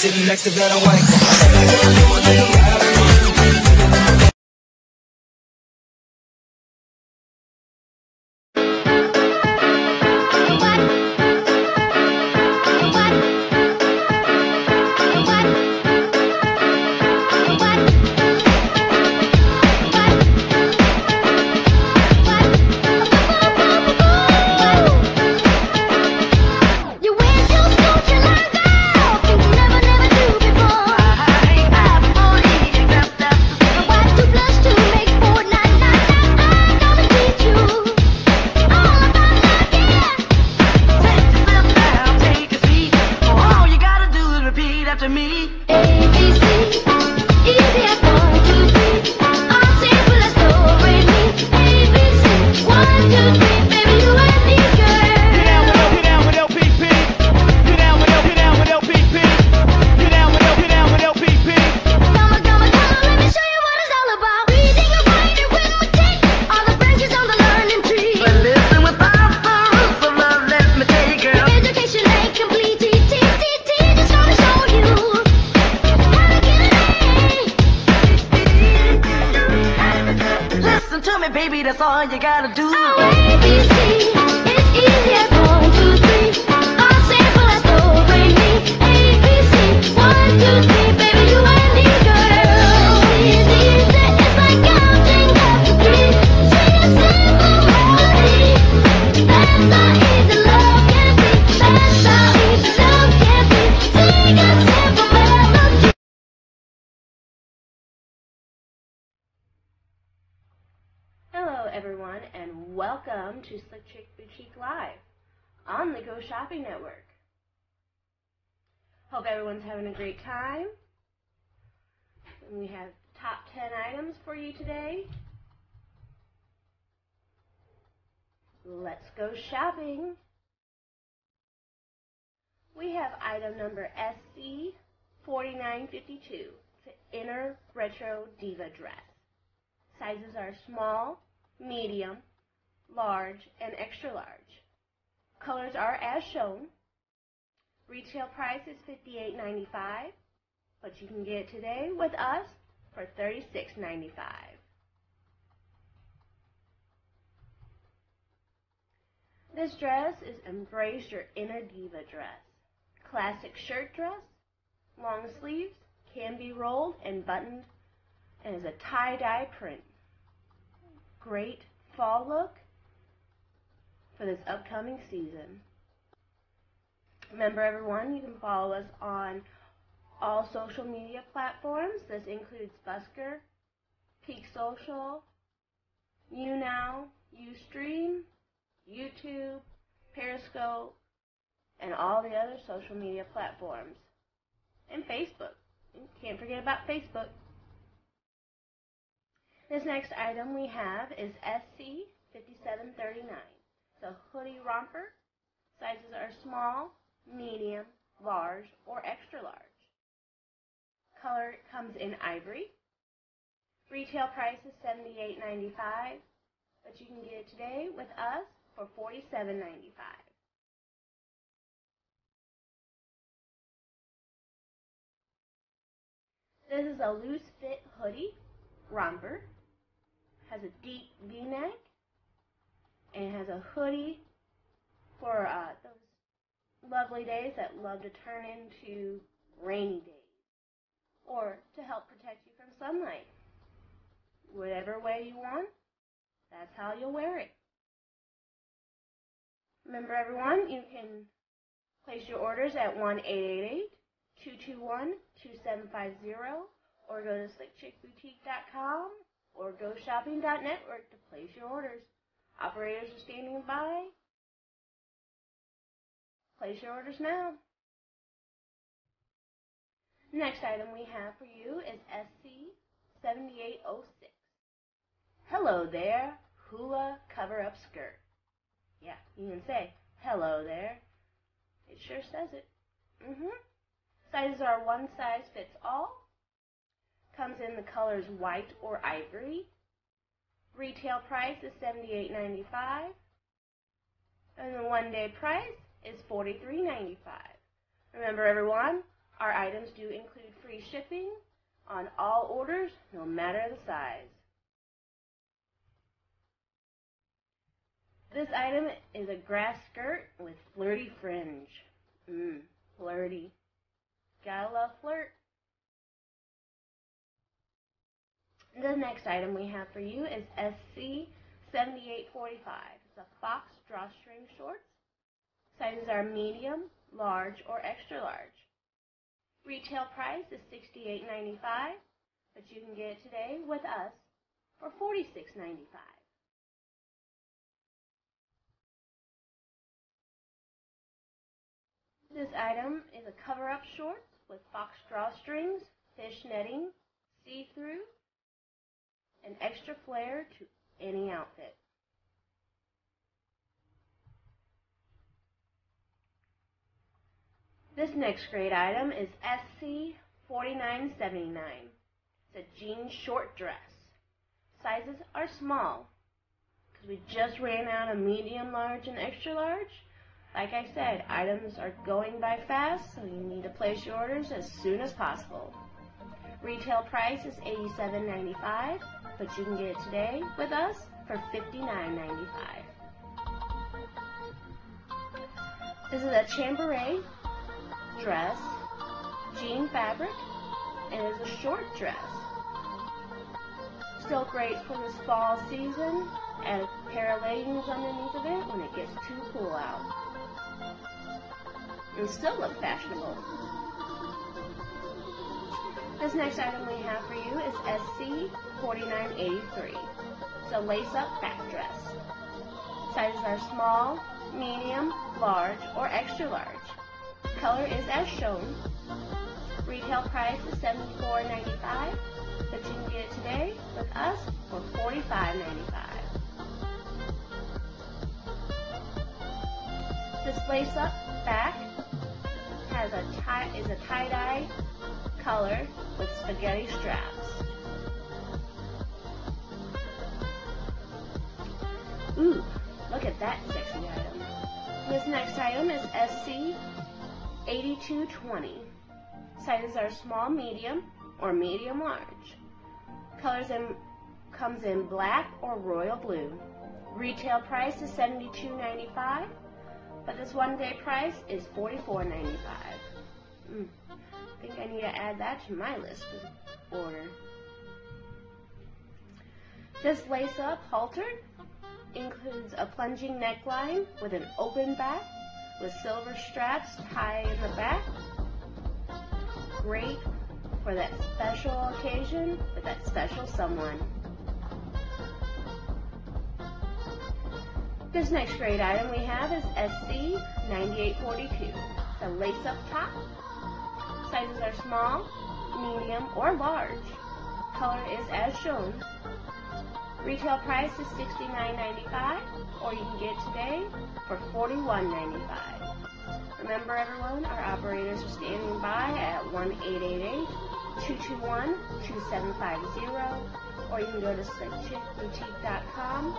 sitting next to that. after me. A, B, C. Shopping Network. Hope everyone's having a great time. And we have top 10 items for you today. Let's go shopping. We have item number SC4952, Inner Retro Diva Dress. Sizes are small, medium, large, and extra large. Colors are as shown. Retail price is $58.95, but you can get it today with us for $36.95. This dress is Embrace Your Inner Diva dress. Classic shirt dress, long sleeves, can be rolled and buttoned, and is a tie-dye print. Great fall look for this upcoming season. Remember everyone, you can follow us on all social media platforms. This includes Busker, Peak Social, YouNow, Ustream, YouTube, Periscope, and all the other social media platforms. And Facebook. Can't forget about Facebook. This next item we have is SC5739. A hoodie romper. Sizes are small, medium, large, or extra large. Color comes in ivory. Retail price is $78.95, but you can get it today with us for $47.95. This is a loose fit hoodie romper. Has a deep V-neck and has a hoodie for uh, those lovely days that love to turn into rainy days or to help protect you from sunlight. Whatever way you want, that's how you'll wear it. Remember everyone, you can place your orders at 1-888-221-2750 or go to slickchixboutique.com or go goshopping.network to place your orders. Operators are standing by. Place your orders now. Next item we have for you is SC7806. Hello there, hula cover up skirt. Yeah, you can say, hello there. It sure says it. Mm-hmm. Sizes are one size fits all. Comes in the colors white or ivory. Retail price is $78.95. And the one day price is $43.95. Remember everyone, our items do include free shipping on all orders, no matter the size. This item is a grass skirt with flirty fringe. Mmm, flirty. Gotta love flirt. The next item we have for you is SC7845. It's a fox drawstring shorts. Sizes are medium, large, or extra large. Retail price is $68.95, but you can get it today with us for $46.95. This item is a cover-up shorts with fox drawstrings, fish netting, see-through, and extra flare to any outfit. This next great item is SC4979. It's a jean short dress. Sizes are small because we just ran out of medium, large, and extra large. Like I said, items are going by fast, so you need to place your orders as soon as possible. Retail price is $87.95, but you can get it today with us for $59.95. This is a chambray dress, jean fabric, and is a short dress. Still great for this fall season. Add a pair of leggings underneath of it when it gets too cool out. And still look fashionable. This next item we have for you is SC4983. It's a lace-up back dress. Sizes are small, medium, large, or extra large. Color is as shown. Retail price is $74.95, but you can get it today with us for $45.95. This lace up back has a tie is a tie-dye color with spaghetti straps. Ooh, look at that sexy item. This next item is SC 8220. Sizes are small, medium, or medium large. Colors in, comes in black or royal blue. Retail price is $72.95, but this one day price is $44.95. Mm, I think I need to add that to my list of order. This lace up halter includes a plunging neckline with an open back with silver straps tied in the back. Great for that special occasion with that special someone. This next great item we have is SC 9842. The lace up top. Sizes are small, medium, or large. Color is as shown. Retail price is $69.95, or you can get today for $41.95. Remember everyone, our operators are standing by at 1-888-221-2750, or you can go to slickchixboutique.com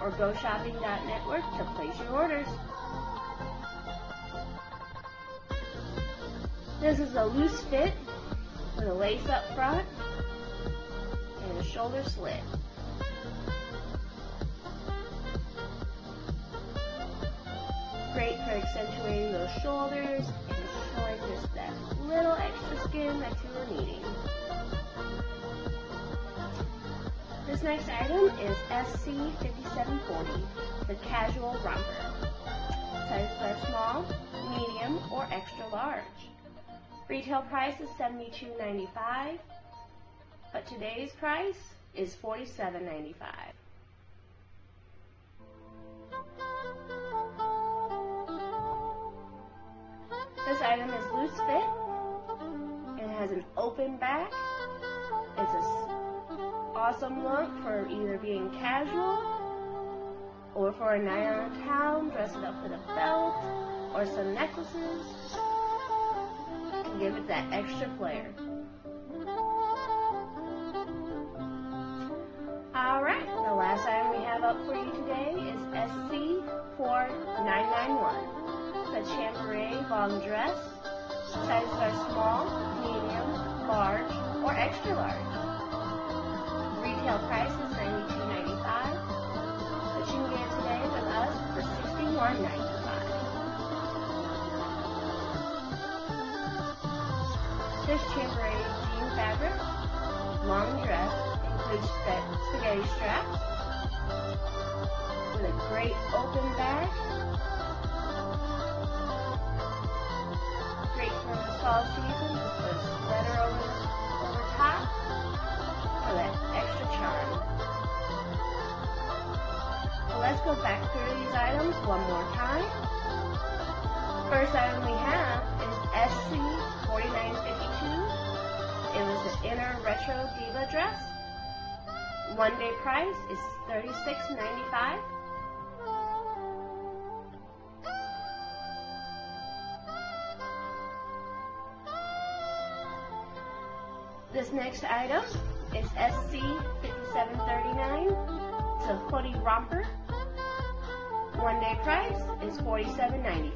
or goshopping.network to place your orders. This is a loose fit with a lace up front and a shoulder slit. Great for accentuating those shoulders and showing just that little extra skin that you are needing. This next item is SC5740, the casual romper. Sizes are small, medium, or extra large. Retail price is $72.95, but today's price is $47.95. This item is loose fit. It has an open back. It's an awesome look for either being casual or for a night out town, dress it up with a belt or some necklaces. Give it that extra flair. Alright, the last item we have up for you today is SC4991. A chambray long dress. Sizes are small, medium, large, or extra large. Retail price is $92.95, but you can get it today with us for $61.95. This chambray jean fabric, long dress, includes spa- spaghetti straps with a great open back. Fall season. Put over, over top for that extra charm. So let's go back through these items one more time. First item we have is SC4952. It was an inner retro diva dress. One day price is $36.95. next item is SC5739. It's a hoodie romper. One day price is $47.95.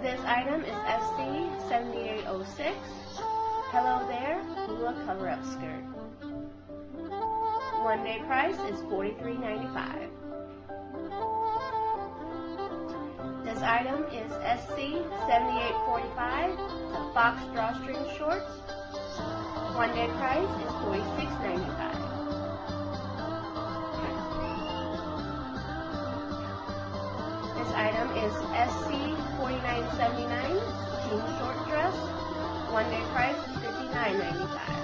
This item is SC7806. Hello there, Hula cover up skirt. One day price is $43.95. This item is SC7845, the fox drawstring shorts. One day price is $46.95. This item is SC4979, jean short dress. One day price is $59.95.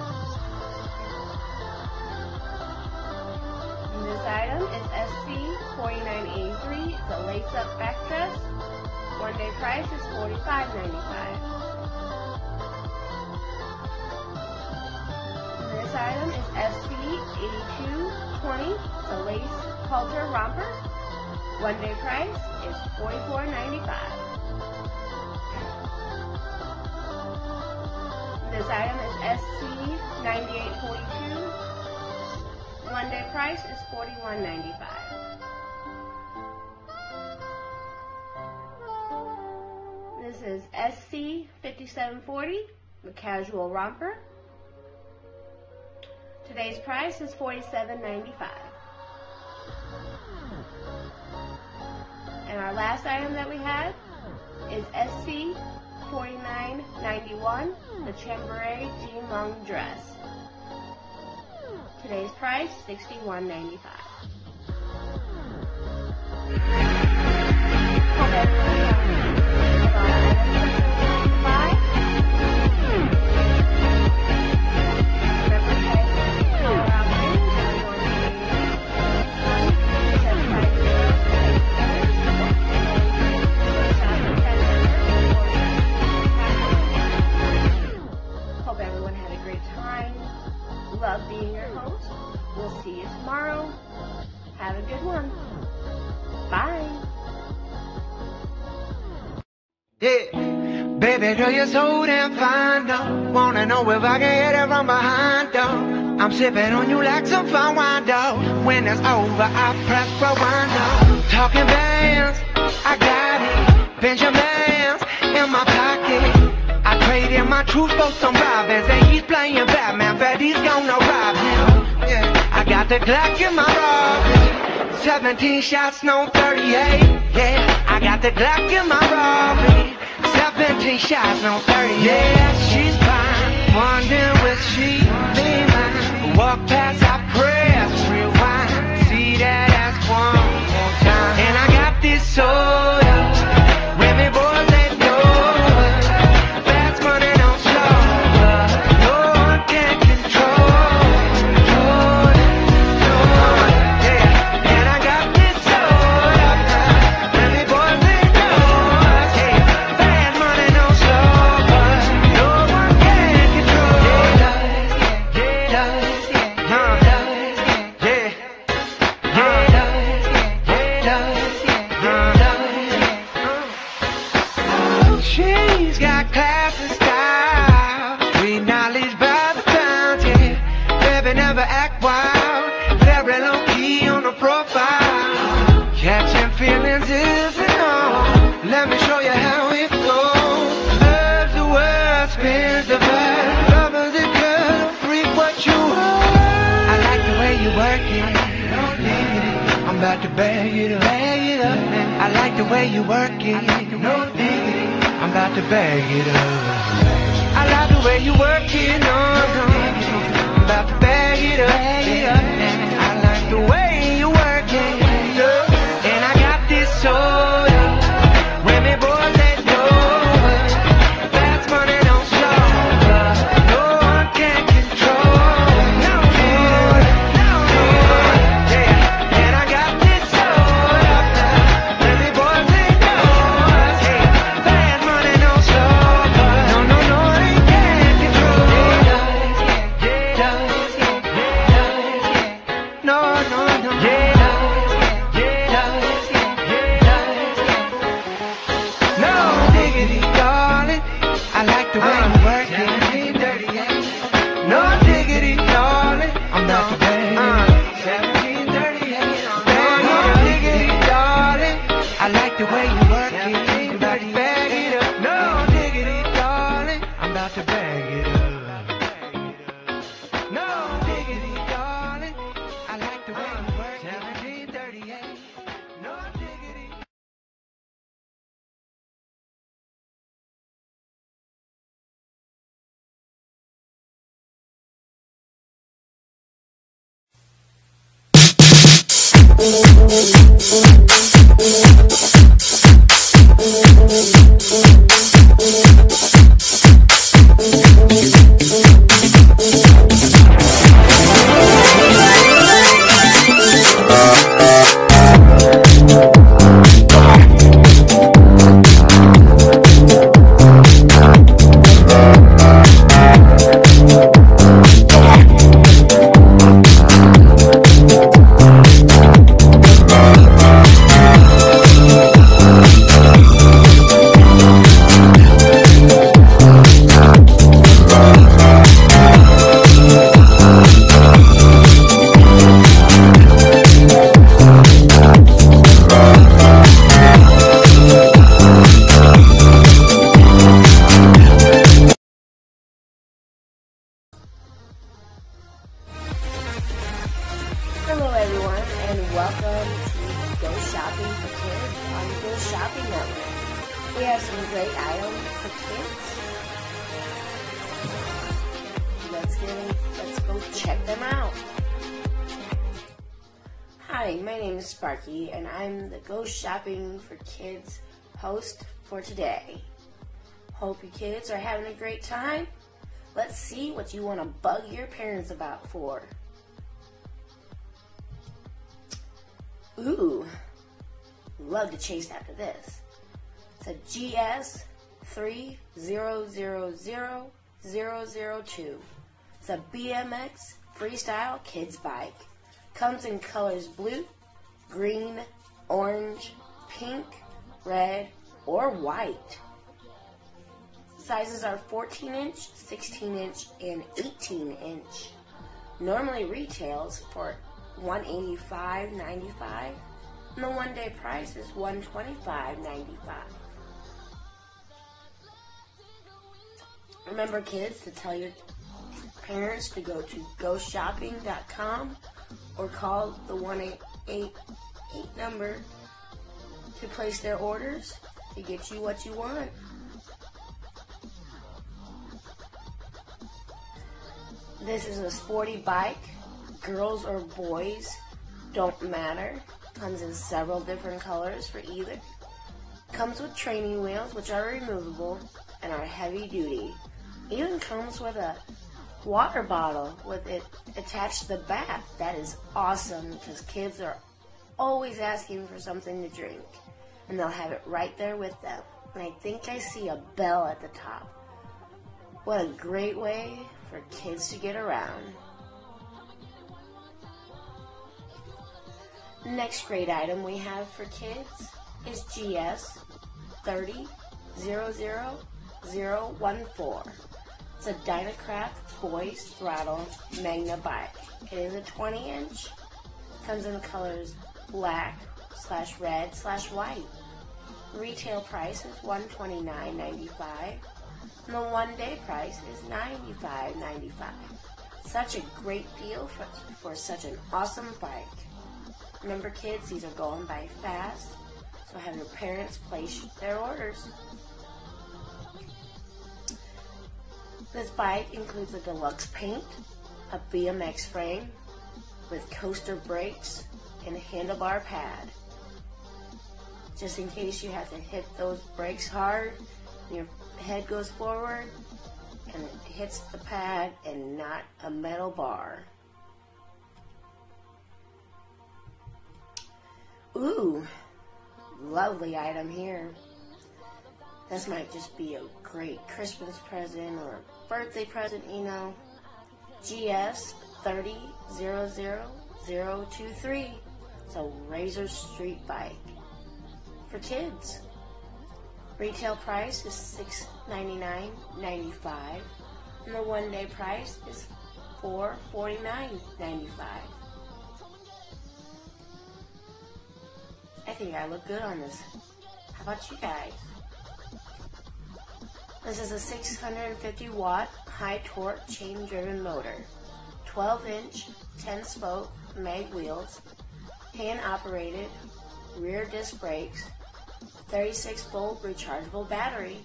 This item is SC 4983. It's a lace-up back dress. One day price is $45.95. This item is SC 8220. It's a lace halter romper. One day price is $44.95. This item is SC 9842. One day price is $41.95. This is SC 5740, the casual romper. Today's price is $47.95. And our last item that we have is SC 4991, the chambray jean long dress. Today's price $61.95. Hope Yeah. Baby girl, you're so damn fine, though. Wanna know if I can hit it from behind, though. I'm sipping on you like some fine wine, though. When it's over, I press rewind, though. Talking bands, I got it. Benjamins in my pocket. I traded my truth for some robins, and he's playing Batman. He's gonna rob him. Yeah. I got the Glock in my robbery. 17 shots, no 38. Yeah, I got the Glock in my robbery. 17 shots, no 30. Yeah, she's fine. Wondering will she be mine? Walk past, Hope you kids are having a great time. Let's see what you want to bug your parents about for. Ooh, love to chase after this. It's a GS 3000002. It's a BMX freestyle kids bike. Comes in colors blue, green, orange, pink, red, or white. Sizes are 14 inch, 16 inch, and 18 inch. Normally retails for 185.95 and the one day price is 125.95. Remember kids to tell your parents to go to goshopping.com or call the 188 number to place their orders to get you what you want. This is a sporty bike. Girls or boys don't matter. Comes in several different colors for either. Comes with training wheels, which are removable and are heavy duty. Even comes with a water bottle with it attached to the back. That is awesome because kids are always asking for something to drink, and they'll have it right there with them. And I think I see a bell at the top. What a great way for kids to get around. Next great item we have for kids is GS 3000014. It's a Dynacraft Boys Throttle Magna bike. It is a 20 inch. Comes in the colors black slash red slash white. Retail price is $129.95 and the one day price is $95.95. Such a great deal for, for such an awesome bike. Remember kids, these are going by fast, so have your parents place their orders. This bike includes a deluxe paint, a BMX frame with coaster brakes, and a handlebar pad. Just in case you have to hit those brakes hard, your head goes forward and it hits the pad and not a metal bar. Ooh, lovely item here. This might just be a great Christmas present or birthday present, you know. GS 3000023. It's a Razor Street bike for kids. Retail price is $699.95 and the one day price is $449.95. I think I look good on this. How about you guys? This is a 650 watt high torque chain driven motor, 12 inch 10 spoke mag wheels, hand operated rear disc brakes, 36 volt rechargeable battery.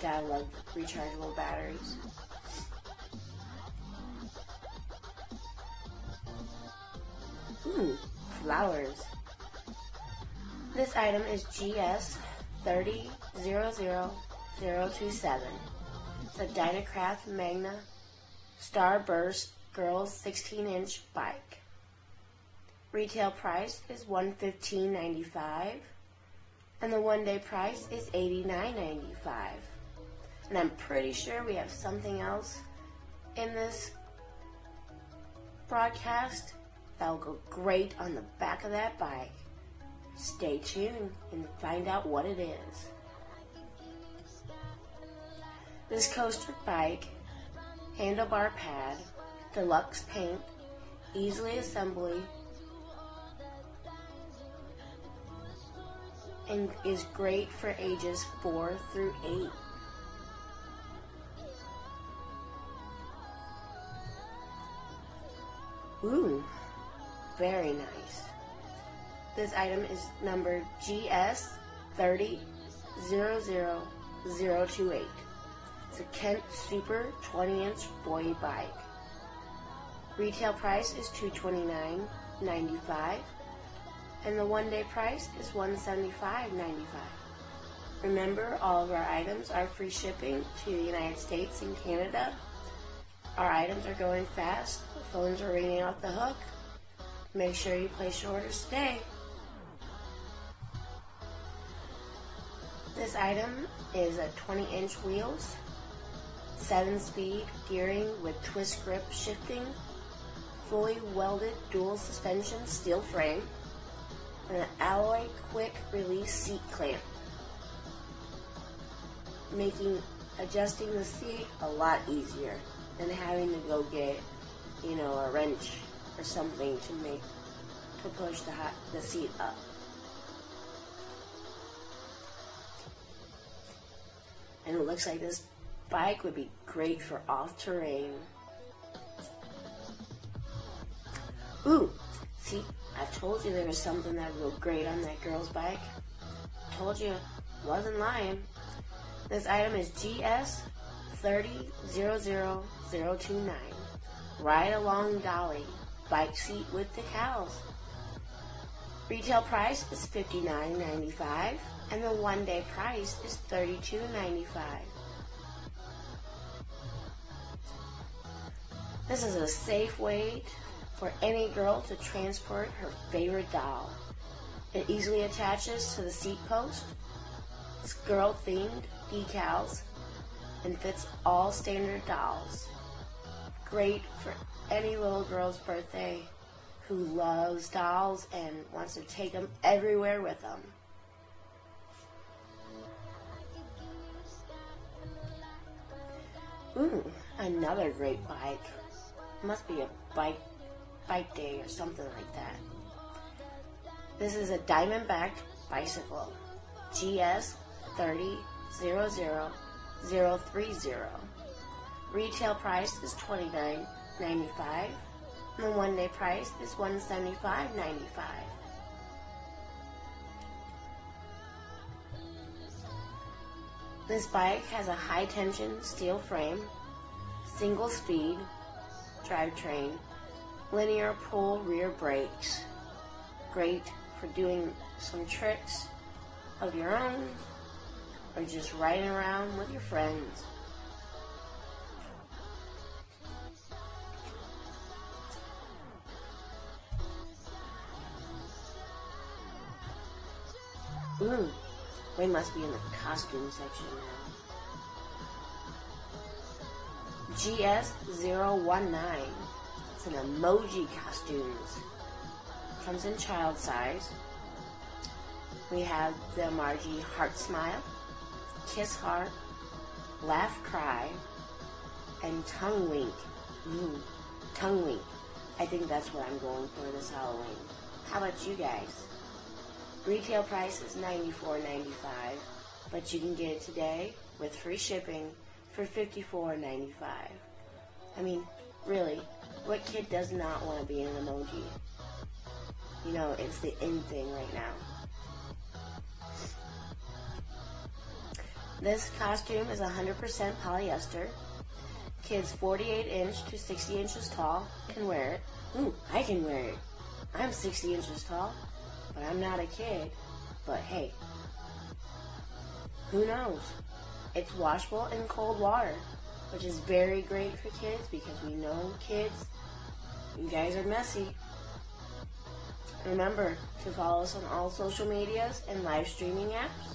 Gotta love rechargeable batteries. Ooh, flowers. This item is GS 3000027. It's a Dynacraft Magna Starburst Girls 16 inch bike. Retail price is $115.95 and the one day price is $89.95. And I'm pretty sure we have something else in this broadcast that will go great on the back of that bike. Stay tuned and find out what it is. This coaster bike, handlebar pad, deluxe paint, easily assembly, and is great for ages 4 through 8. Ooh, very nice. This item is number GS 3000028. It's a Kent Super 20 inch boy bike. Retail price is $229.95 and the one day price is $175.95. Remember, all of our items are free shipping to the United States and Canada. Our items are going fast. The phones are ringing off the hook. Make sure you place your orders today. This item is a 20 inch wheels, 7 speed gearing with twist grip shifting, fully welded dual suspension steel frame, and an alloy quick release seat clamp, making adjusting the seat a lot easier than having to go get, you know, a wrench or something to make to push the hot, the seat up. And it looks like this bike would be great for off terrain. Ooh, see, I told you there was something that go great on that girl's bike. Told you, wasn't lying. This item is GS 3000029. Ride along dolly, bike seat with decals. Retail price is $59.95 and the one day price is $32.95. This is a safe way for any girl to transport her favorite doll. It easily attaches to the seat post. It's girl themed decals and fits all standard dolls. Great for any little girl's birthday who loves dolls and wants to take them everywhere with them. Ooh, another great bike. Must be a bike bike day or something like that. This is a Diamondback bicycle. GS 3000030. Retail price is $29.95. And the one day price is $175.95. This bike has a high tension steel frame, single speed drivetrain, linear pull rear brakes. Great for doing some tricks of your own or just riding around with your friends. Ooh, we must be in the costume section now. GS019. An emoji costumes. Comes in child size. We have the Margie Heart Smile, Kiss Heart, Laugh Cry, and Tongue Wink. Ooh, tongue Wink. I think that's what I'm going for this Halloween. How about you guys? Retail price is $94.95, but you can get it today with free shipping for $54.95. I mean, really, what kid does not want to be an emoji? You know, it's the in thing right now. This costume is 100% polyester. Kids 48 inch to 60 inches tall can wear it. Ooh, I can wear it. I'm 60 inches tall, but I'm not a kid. But hey, who knows? It's washable in cold water, which is very great for kids because we know kids, you guys are messy. Remember to follow us on all social medias and live streaming apps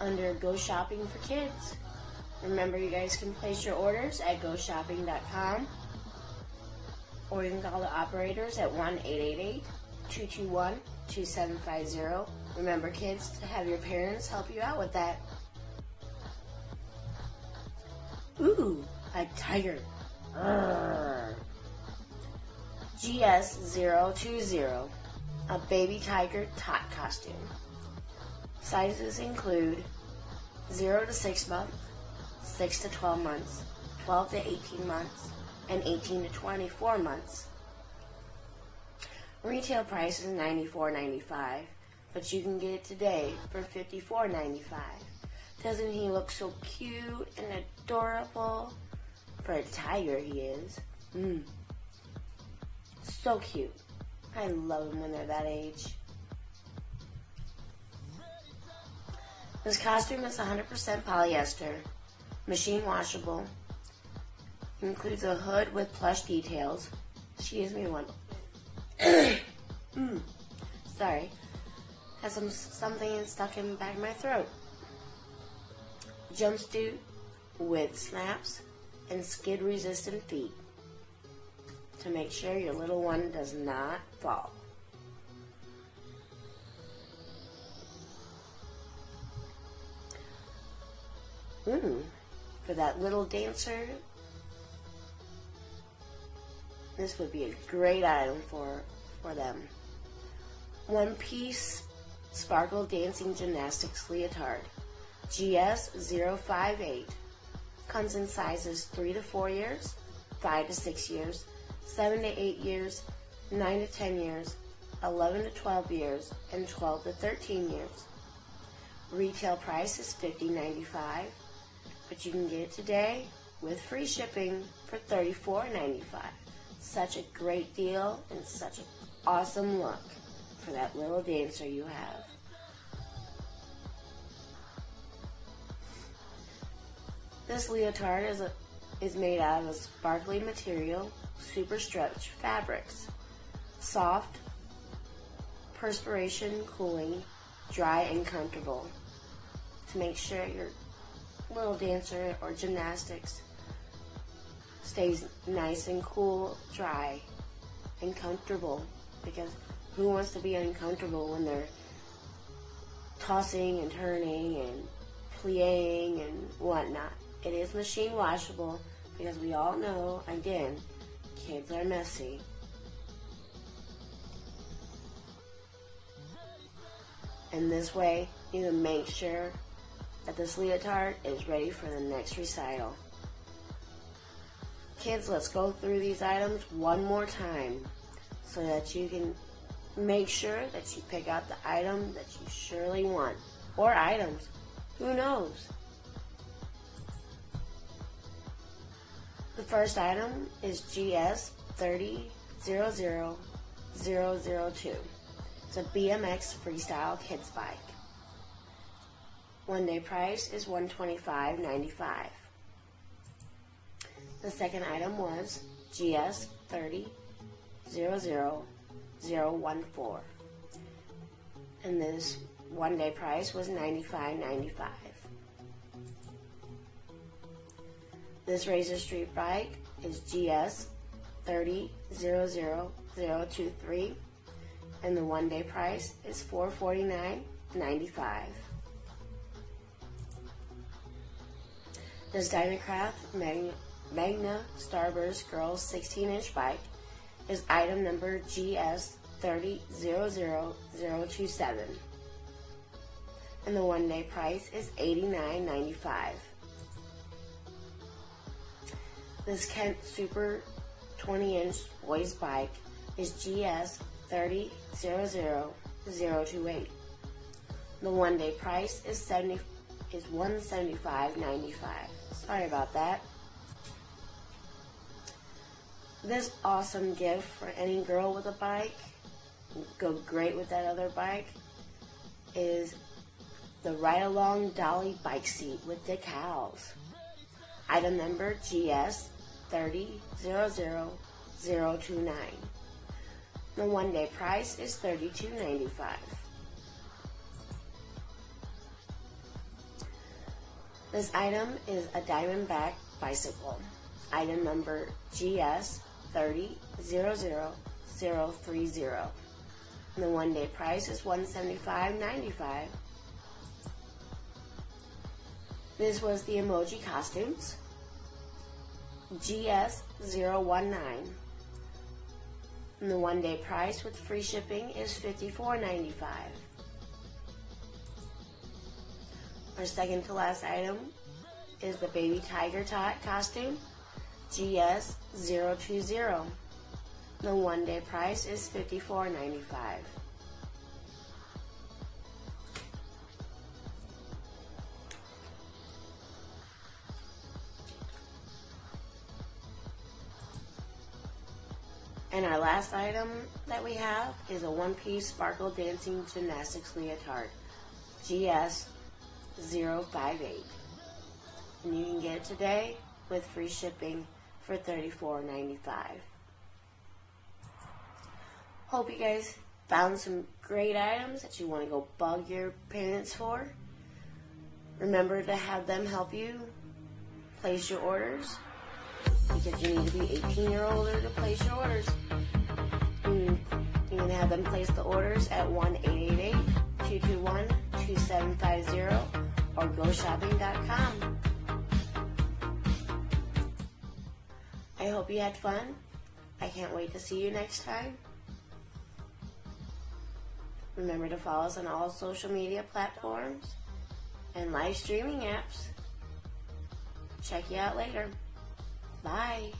under Go Shopping for Kids. Remember, you guys can place your orders at GoShopping.com or you can call the operators at 1 888 221 2750. Remember, kids, to have your parents help you out with that. Ooh, a tiger. Urgh. GS020, a baby tiger tot costume. Sizes include 0 to 6 months, 6 to 12 months, 12 to 18 months, and 18 to 24 months. Retail price is $94.95, but you can get it today for $54.95. Doesn't he look so cute and adorable? For a tiger, he is. Mmm. So cute. I love them when they're that age. This costume is 100% polyester, machine washable, includes a hood with plush details. Excuse me one. (coughs) mm. Sorry. Has some something stuck in the back of my throat. Jumpsuit with snaps and skid resistant feet to make sure your little one does not fall. Ooh, for that little dancer, this would be a great item for, for them. One piece sparkle dancing gymnastics leotard, GS058, comes in sizes 3 to 4 years, 5 to 6 years, 7 to 8 years, 9 to 10 years, 11 to 12 years, and 12 to 13 years. Retail price is $50.95, but you can get it today with free shipping for $34.95. Such a great deal and such an awesome look for that little dancer you have. This leotard is, a, is made out of a sparkly material, super stretch fabrics. Soft, perspiration cooling, dry and comfortable. To make sure your little dancer or gymnastics stays nice and cool, dry, and comfortable. Because who wants to be uncomfortable when they're tossing and turning and playing and whatnot? It is machine washable because we all know, again, kids are messy. And this way, you can make sure that this leotard is ready for the next recital. Kids, let's go through these items one more time so that you can make sure that you pick out the item that you surely want. Or items. Who knows? The first item is GS 3000002. It's a BMX freestyle kids bike. One day price is $125.95. The second item was GS 3000014. And this one day price was $95.95. This Razor Street bike is GS 3000023 and the one day price is $449.95. This Dynacraft Magna, Magna Starburst Girls 16 inch bike is item number GS 3000027 and the one day price is $89.95. This Kent Super 20 inch boys bike is GS 3000028. The one day price is 70 is 175.95. Sorry about that. This awesome gift for any girl with a bike, go great with that other bike, is the Ride Along Dolly bike seat with decals. Item number GS 3000029. The one day price is $32.95. This item is a Diamondback bicycle. Item number GS 3000030. And the one day price is $175.95. This was the emoji costumes. GS019. And the one day price with free shipping is $54.95. Our second to last item is the baby tiger tot costume, GS020. The one day price is $54.95. And our last item that we have is a one piece sparkle dancing gymnastics leotard, GS 058. And you can get it today with free shipping for $34.95. Hope you guys found some great items that you want to go bug your parents for. Remember to have them help you place your orders because you need to be 18 or older to place your orders. You, you can have them place the orders at 1 221 2750 or GoShopping.com. I hope you had fun. I can't wait to see you next time. Remember to follow us on all social media platforms and live streaming apps. Check you out later. Bye.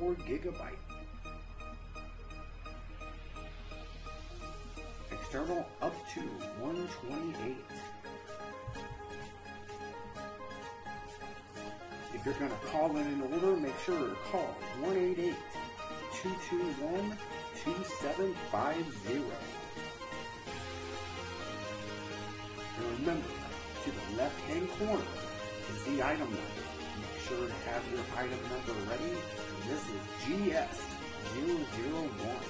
64 gigabyte. External up to 128. If you're going to call in an order, make sure to call 188 221 2750. And remember, to the left hand corner is the item number. Make sure to have your item number ready. This is GS001.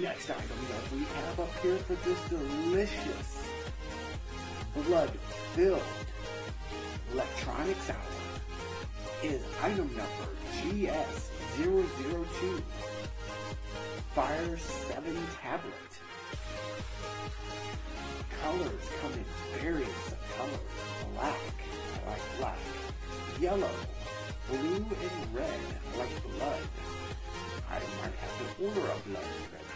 Next item that we have up here for this delicious blood-filled electronics hour is item number GS002 Fire 7 tablet. Colors come in various of colors. Black, I like black. Yellow, blue, and red, I like blood. I might have to order a blood red.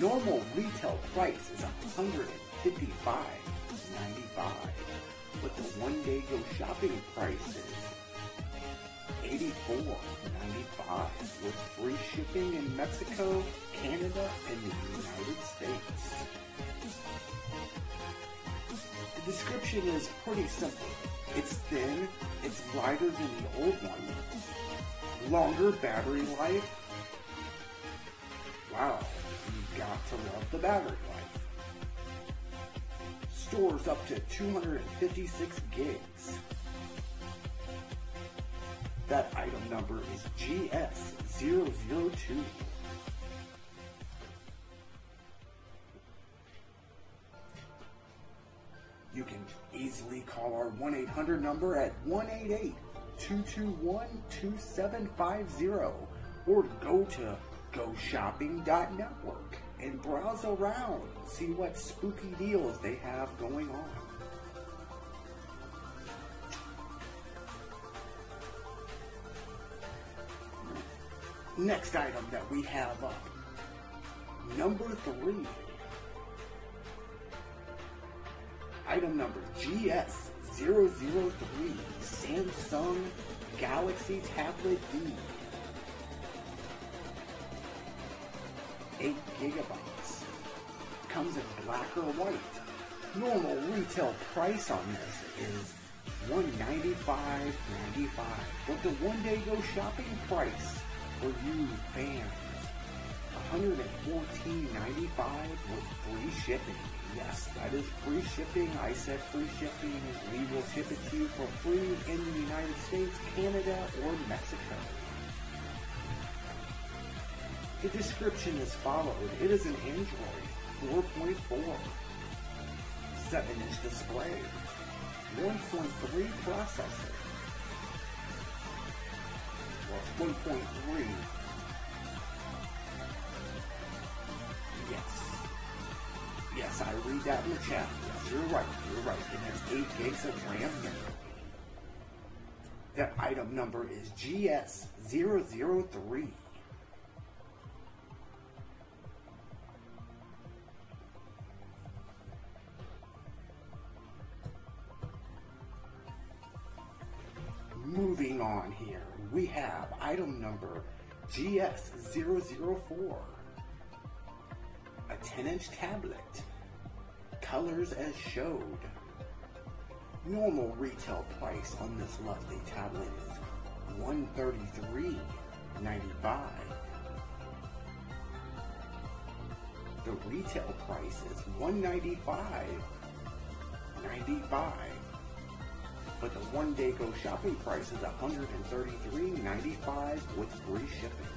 Normal retail price is $149.95. $55.95. But the one day go shopping price is $84.95 with free shipping in Mexico, Canada, and the United States. The description is pretty simple. It's thin, it's lighter than the old one, longer battery life. Wow, you've got to love the battery life. Stores up to 256 gigs. That item number is GS002. You can easily call our 1 800 number at 188 221 2750 or go to GoShopping.network and browse around, see what spooky deals they have going on. Next item that we have up, number three. Item number GS003 Samsung Galaxy Tablet D. 8 gigabytes. Comes in black or white. Normal retail price on this is $195.95. But the one day go shopping price for you fans, $114.95 with free shipping. Yes, that is free shipping. I said free shipping. We will ship it to you for free in the United States, Canada, or Mexico. The description is followed. It is an Android 4.4, 7-inch display, 1.3 processor. Well, 1.3. Yes, I read that in the chat. Yes, you're right. You're right. It has 8 gigs of RAM memory. That item number is GS003. Moving on here, we have item number GS004. A 10 inch tablet. Colors as showed. Normal retail price on this lovely tablet is $133.95. The retail price is $195.95 but the one day go shopping price is $133.95 with free shipping.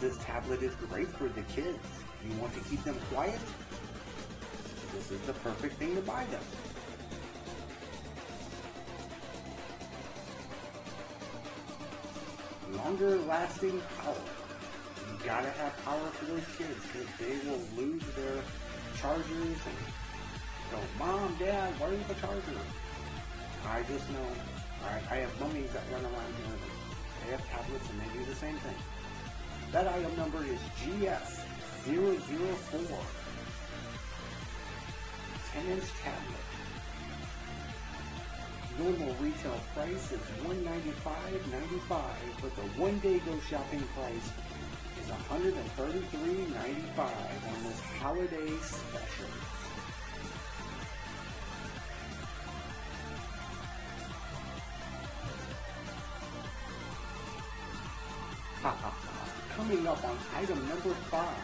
This tablet is great for the kids. You want to keep them quiet? This is the perfect thing to buy them. Longer lasting power you gotta have power for those kids because they will lose their chargers and go, Mom, Dad, where's the charger? I just know. I, I have mummies that run around here. They have tablets and they do the same thing. That item number is GS004. 10 inch tablet. Normal retail price is $195.95, but the one day go shopping price is $133.95 on this holiday special. Up on item number five.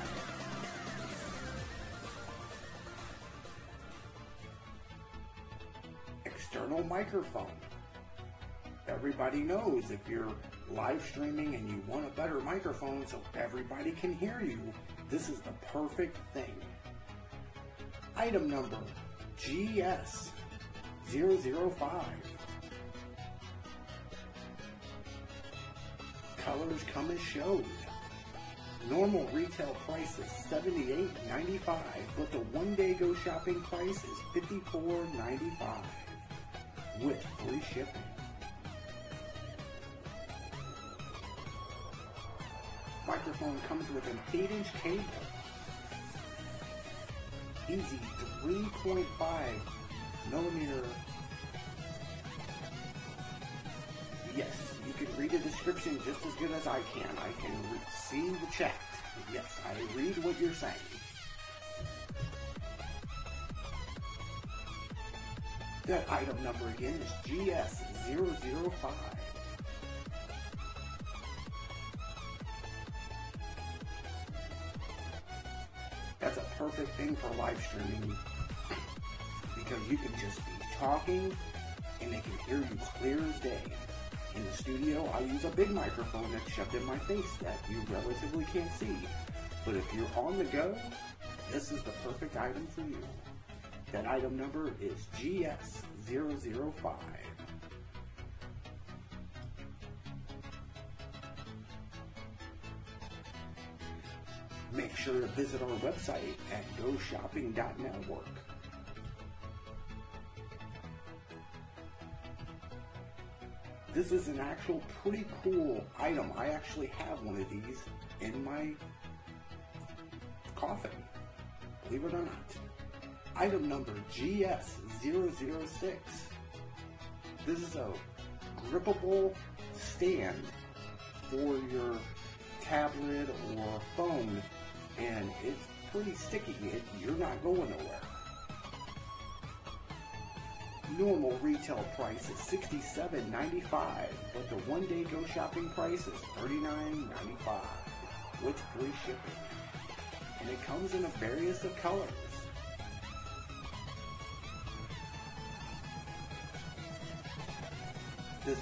External microphone. Everybody knows if you're live streaming and you want a better microphone so everybody can hear you, this is the perfect thing. Item number GS005. Colors come as showed. Normal retail price is $78.95, but the one day go shopping price is $54.95 with free shipping. microphone comes with an 8-inch cable. Easy 3.5 millimeter. Yes, you can read the description just as good as I can. I can see the chat. Yes, I read what you're saying. That item number again is GS005. That's a perfect thing for live streaming because you can just be talking and they can hear you clear as day. In the studio, I use a big microphone that's shoved in my face that you relatively can't see. But if you're on the go, this is the perfect item for you. That item number is GS005. Make sure to visit our website at goshopping.network. This is an actual pretty cool item. I actually have one of these in my coffin. Believe it or not. Item number GS006. This is a grippable stand for your tablet or phone, and it's pretty sticky. It, you're not going nowhere. Normal retail price is $67.95, but the one day go shopping price is $39.95 with free shipping. And it comes in a various of colors. This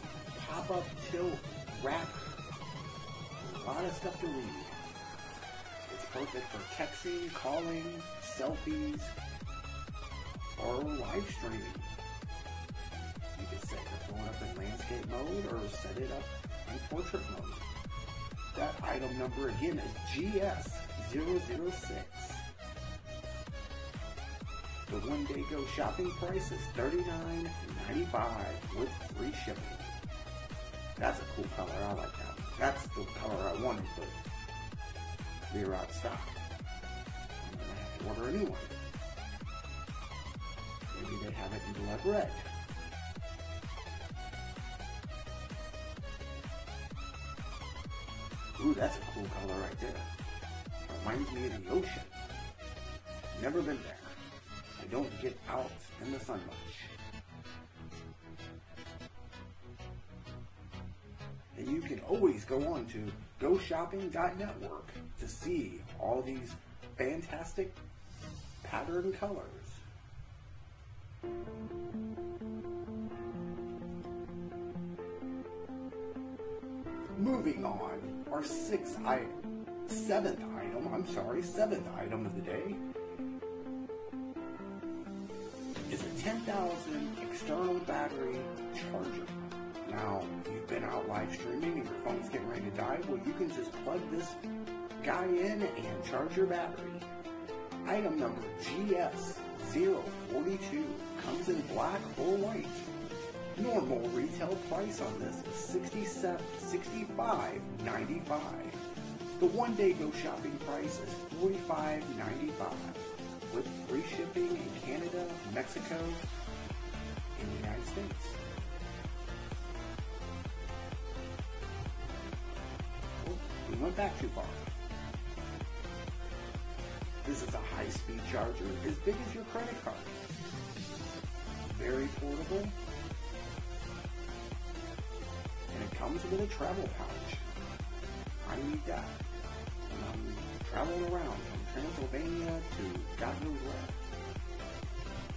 pop-up tilt wrapper. A lot of stuff to read. It's perfect for texting, calling, selfies, or live streaming. Landscape mode or set it up in portrait mode. That item number again is GS006. The one day go shopping price is $39.95 with free shipping. That's a cool color. I like that. That's the color I wanted, but we are out of stock. I'm gonna have to order a new one. Maybe they have it in blood red. Ooh, that's a cool color right there. Reminds me of the ocean. Never been there. I don't get out in the sun much. And you can always go on to goshopping.network to see all these fantastic pattern colors. Moving on, our sixth item, seventh item, I'm sorry, seventh item of the day is a 10,000 external battery charger. Now, you've been out live streaming and your phone's getting ready to die, well, you can just plug this guy in and charge your battery. Item number GS042 comes in black or white. Normal retail price on this is 67 $65.95. The one day go shopping price is $45.95 with free shipping in Canada, Mexico, and the United States. Oh, we went back too far. This is a high-speed charger as big as your credit card. Very portable. Comes with a travel pouch. I need that when I'm traveling around from Transylvania to God knows where.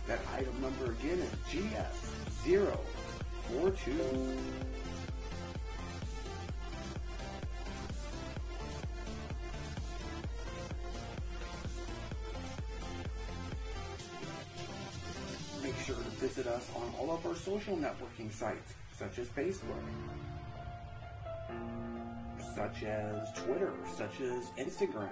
That item number again is GS042. Make sure to visit us on all of our social networking sites, such as Facebook, such as Twitter, such as Instagram.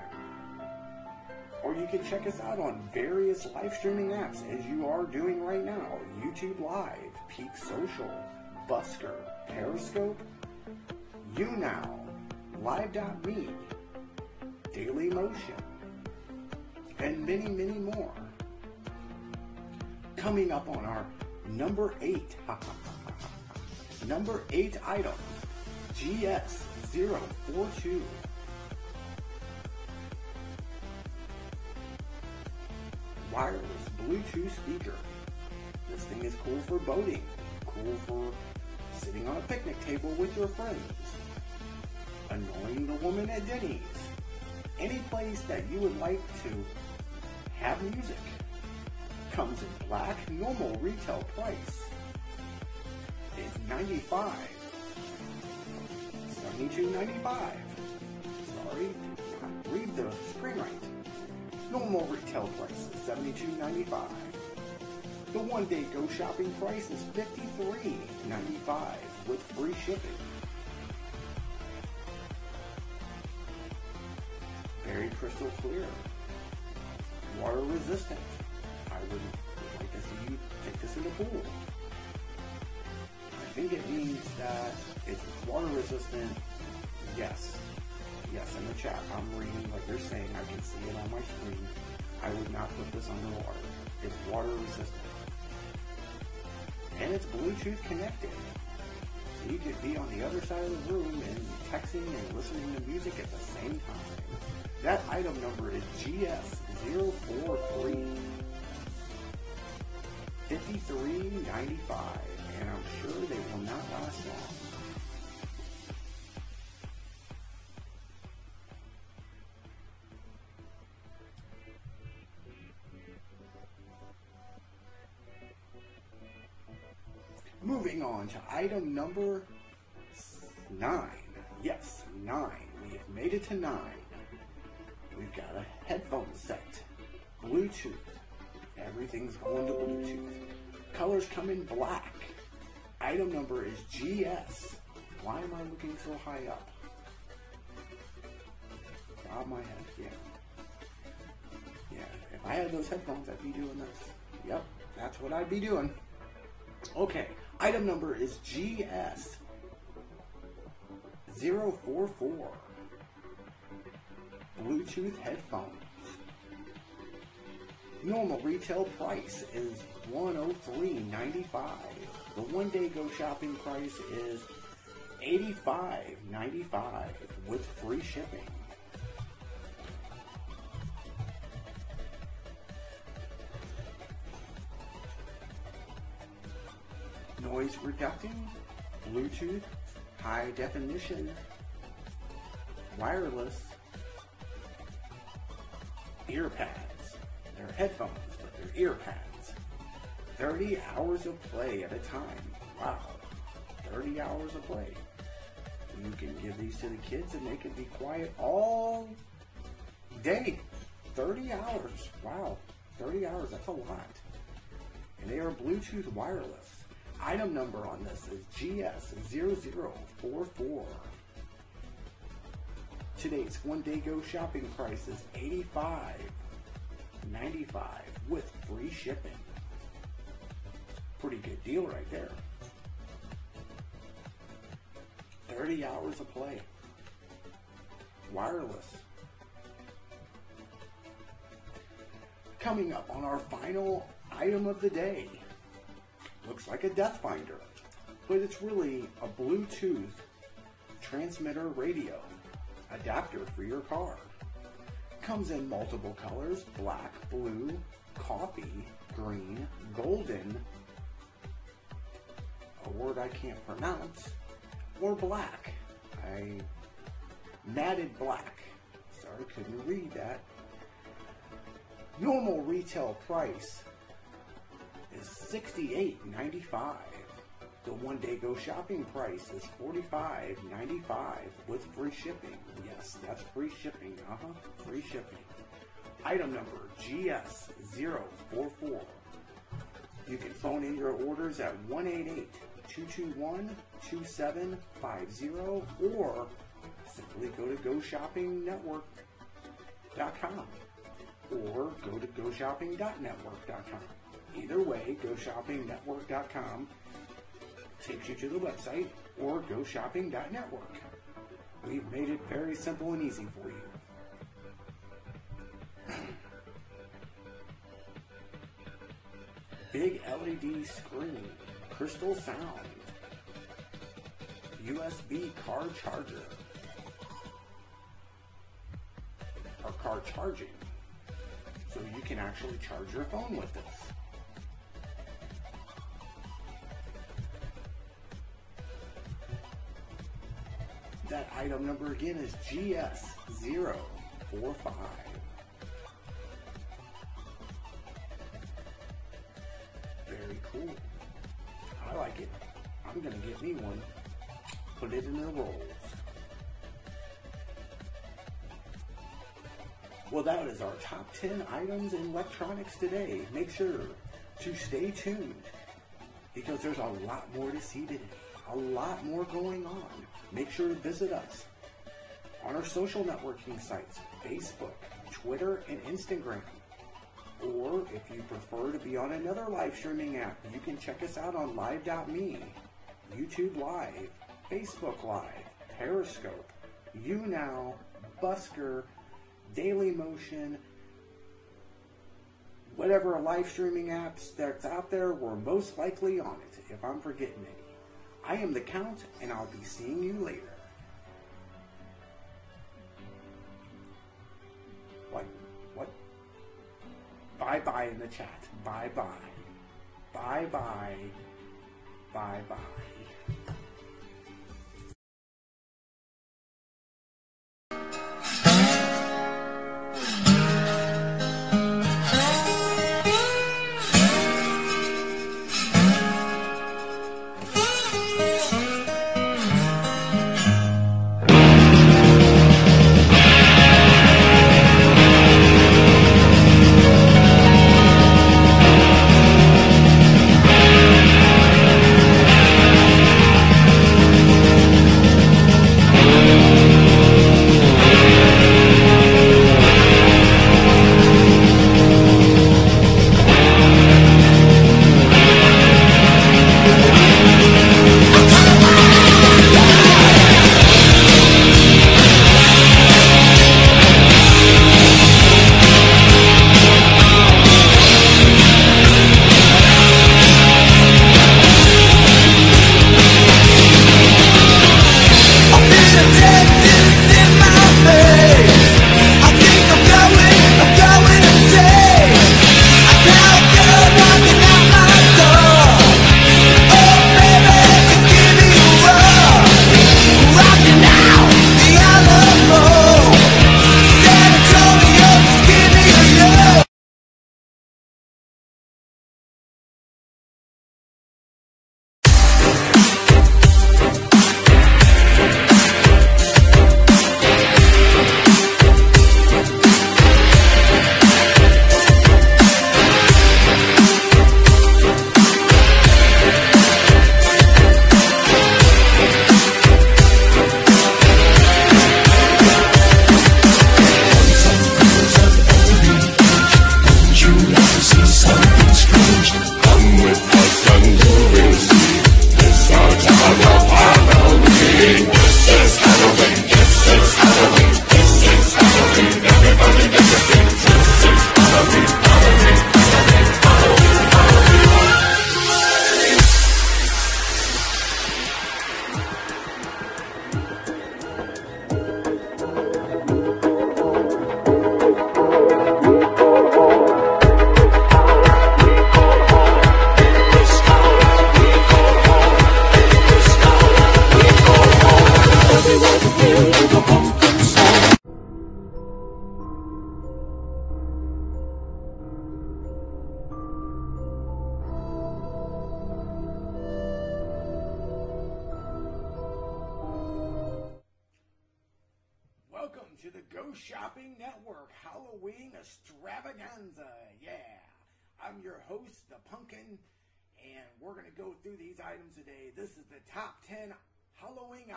Or you can check us out on various live streaming apps as you are doing right now. YouTube Live, Peak Social, Busker, Periscope, YouNow, Live.me, Daily Motion, and many, many more. Coming up on our number eight, (laughs) number eight item, GS042. Wireless Bluetooth speaker. This thing is cool for boating, cool for sitting on a picnic table with your friends, annoying the woman at Denny's, any place that you would like to have music. Comes in black, normal retail price is 95 72.95. Sorry, read the screen right. Normal retail price is $72.95. The one day go shopping price is $53.95 with free shipping. Very crystal clear. Water resistant. I would like to see you take this in the pool. Think it means that it's water resistant. Yes. Yes, in the chat, I'm reading what you're saying. I can see it on my screen. I would not put this underwater. It's water resistant. And it's Bluetooth connected. So you could be on the other side of the room and texting and listening to music at the same time. That item number is GS043. 53.95, and I'm sure they will not last long. Moving on to item number nine. Yes, nine. We have made it to nine. We've got a headphone set, Bluetooth. Everything's going to Bluetooth. Colors come in black. Item number is GS. Why am I looking so high up? Bob my head, yeah. Yeah, if I had those headphones, I'd be doing this. Yep, that's what I'd be doing. Okay, item number is GS 044. Bluetooth headphones. Normal retail price is $103.95. The one day go shopping price is $85.95 with free shipping. Noise reducing, Bluetooth, high definition, wireless, ear pads. They're headphones, but they're ear pads. 30 hours of play at a time. Wow. 30 hours of play. You can give these to the kids and they can be quiet all day. 30 hours. Wow. 30 hours, that's a lot. And they are Bluetooth wireless. Item number on this is GS0044. Today's one day go shopping price is $85.95 with free shipping. Pretty good deal right there. 30 hours of play. Wireless. Coming up on our final item of the day. Looks like a Depth Finder, but it's really a Bluetooth transmitter radio adapter for your car. Comes in multiple colors, black, blue, coffee, green, golden, a word I can't pronounce, or black. I matted black. Sorry, couldn't read that. Normal retail price is $68.95. The one day go shopping price is $45.95 with free shipping. Yes, that's free shipping. Uh huh, free shipping. Item number GS044. You can phone in your orders at 188 221-2750 or simply go to GoShoppingNetwork.com or go to GoShopping.network.com. Either way, GoShoppingNetwork.com takes you to the website or GoShopping.network. We've made it very simple and easy for you. (clears throat) Big LED screen crystal sound, USB car charger, or car charging, so you can actually charge your phone with this. That item number again is GS045. Very cool. I like it. I'm gonna get me one. Put it in the rolls. Well, that is our top 10 items in electronics today. Make sure to stay tuned because there's a lot more to see today. A lot more going on. Make sure to visit us on our social networking sites Facebook, Twitter, and Instagram. Or if you prefer to be on another live streaming app, you can check us out on live.me, YouTube Live, Facebook Live, Periscope, YouNow, Busker, Daily Motion, whatever live streaming apps that's out there, we're most likely on it, if I'm forgetting any. I am the Count, and I'll be seeing you later. Bye bye in the chat. Bye bye. Bye bye. Bye bye.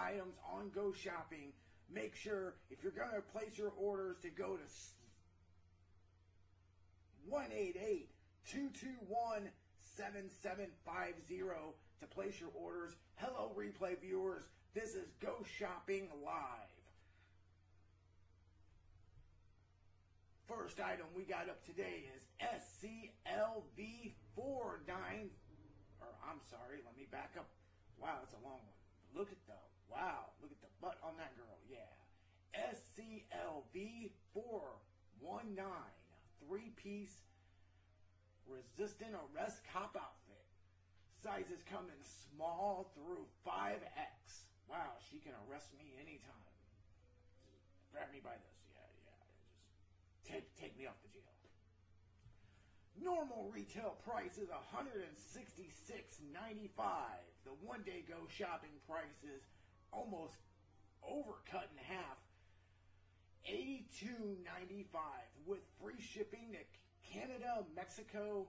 Items on Go Shopping. Make sure if you're going to place your orders to go to 188 221 7750 to place your orders. Hello, replay viewers. This is Go Shopping Live. First item we got up today is SCLV49 I'm sorry. Let me back up. Wow, that's a long LV419 three-piece resistant arrest cop outfit. Sizes come in small through 5X. Wow, she can arrest me anytime. Just grab me by this. Yeah, yeah. Just take, take me off the jail. Normal retail price is $166.95. The one day go shopping price is almost overcut in half $82.95 with free shipping to Canada, Mexico,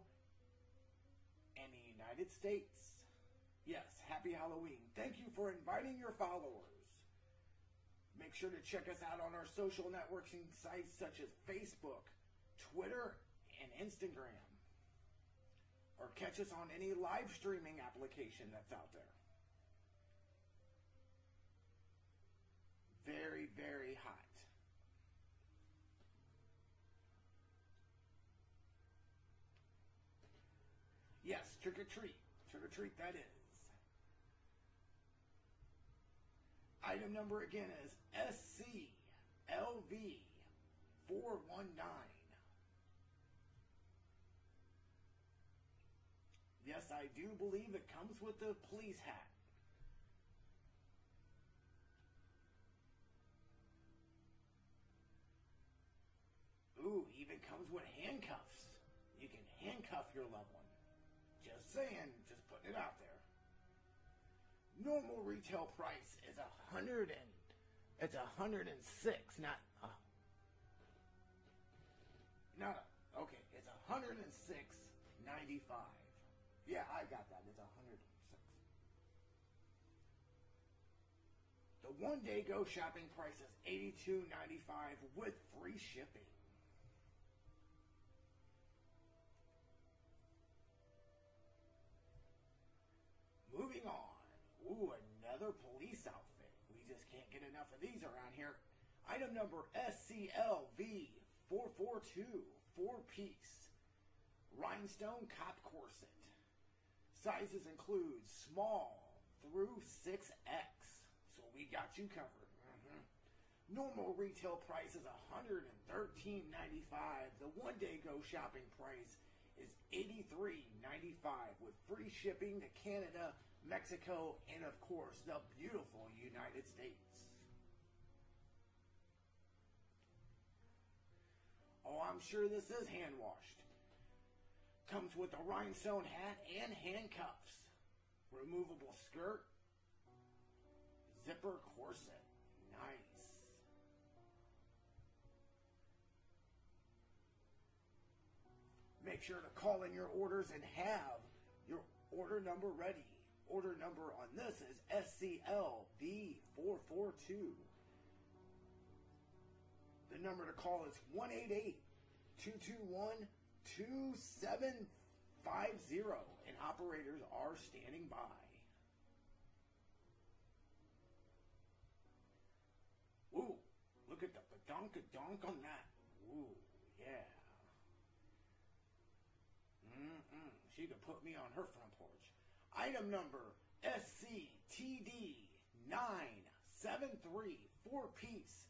and the United States. Yes, happy Halloween. Thank you for inviting your followers. Make sure to check us out on our social networking sites such as Facebook, Twitter, and Instagram. Or catch us on any live streaming application that's out there. Very, very hot. Trick or treat. Trick or treat, that is. Item number again is SCLV 419. Yes, I do believe it comes with the police hat. Ooh, even comes with handcuffs. You can handcuff your loved one. Saying, just putting it out there. Normal retail price is a hundred and it's a hundred and six, not uh, not a, okay. It's a hundred and six ninety five. Yeah, I got that. It's a hundred and six. The one day go shopping price is eighty two ninety five with free shipping. Moving on. Ooh, another police outfit. We just can't get enough of these around here. Item number SCLV 442, four piece. Rhinestone cop corset. Sizes include small through 6X. So we got you covered. Mhm. Normal retail price is $113.95. The one day go shopping price is $83.95 with free shipping to Canada, Mexico, and of course the beautiful United States. Oh, I'm sure this is hand washed. Comes with a rhinestone hat and handcuffs. Removable skirt. Zipper corset. Nice. Make sure to call in your orders and have your order number ready. Order number on this is SCLV442. The number to call is 188 221 2750, and operators are standing by. Ooh, look at the donk on that. Ooh, yeah. Mm-mm. She could put me on her front. Item number SCTD 973, four piece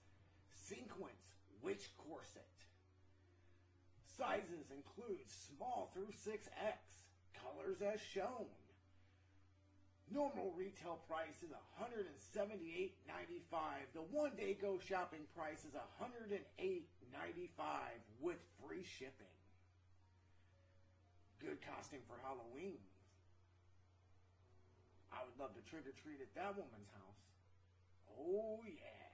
sequence witch corset. Sizes include small through 6X, colors as shown. Normal retail price is $178.95. The one day go shopping price is $108.95 with free shipping. Good costume for Halloween. I would love to trick or treat at that woman's house. Oh, yeah.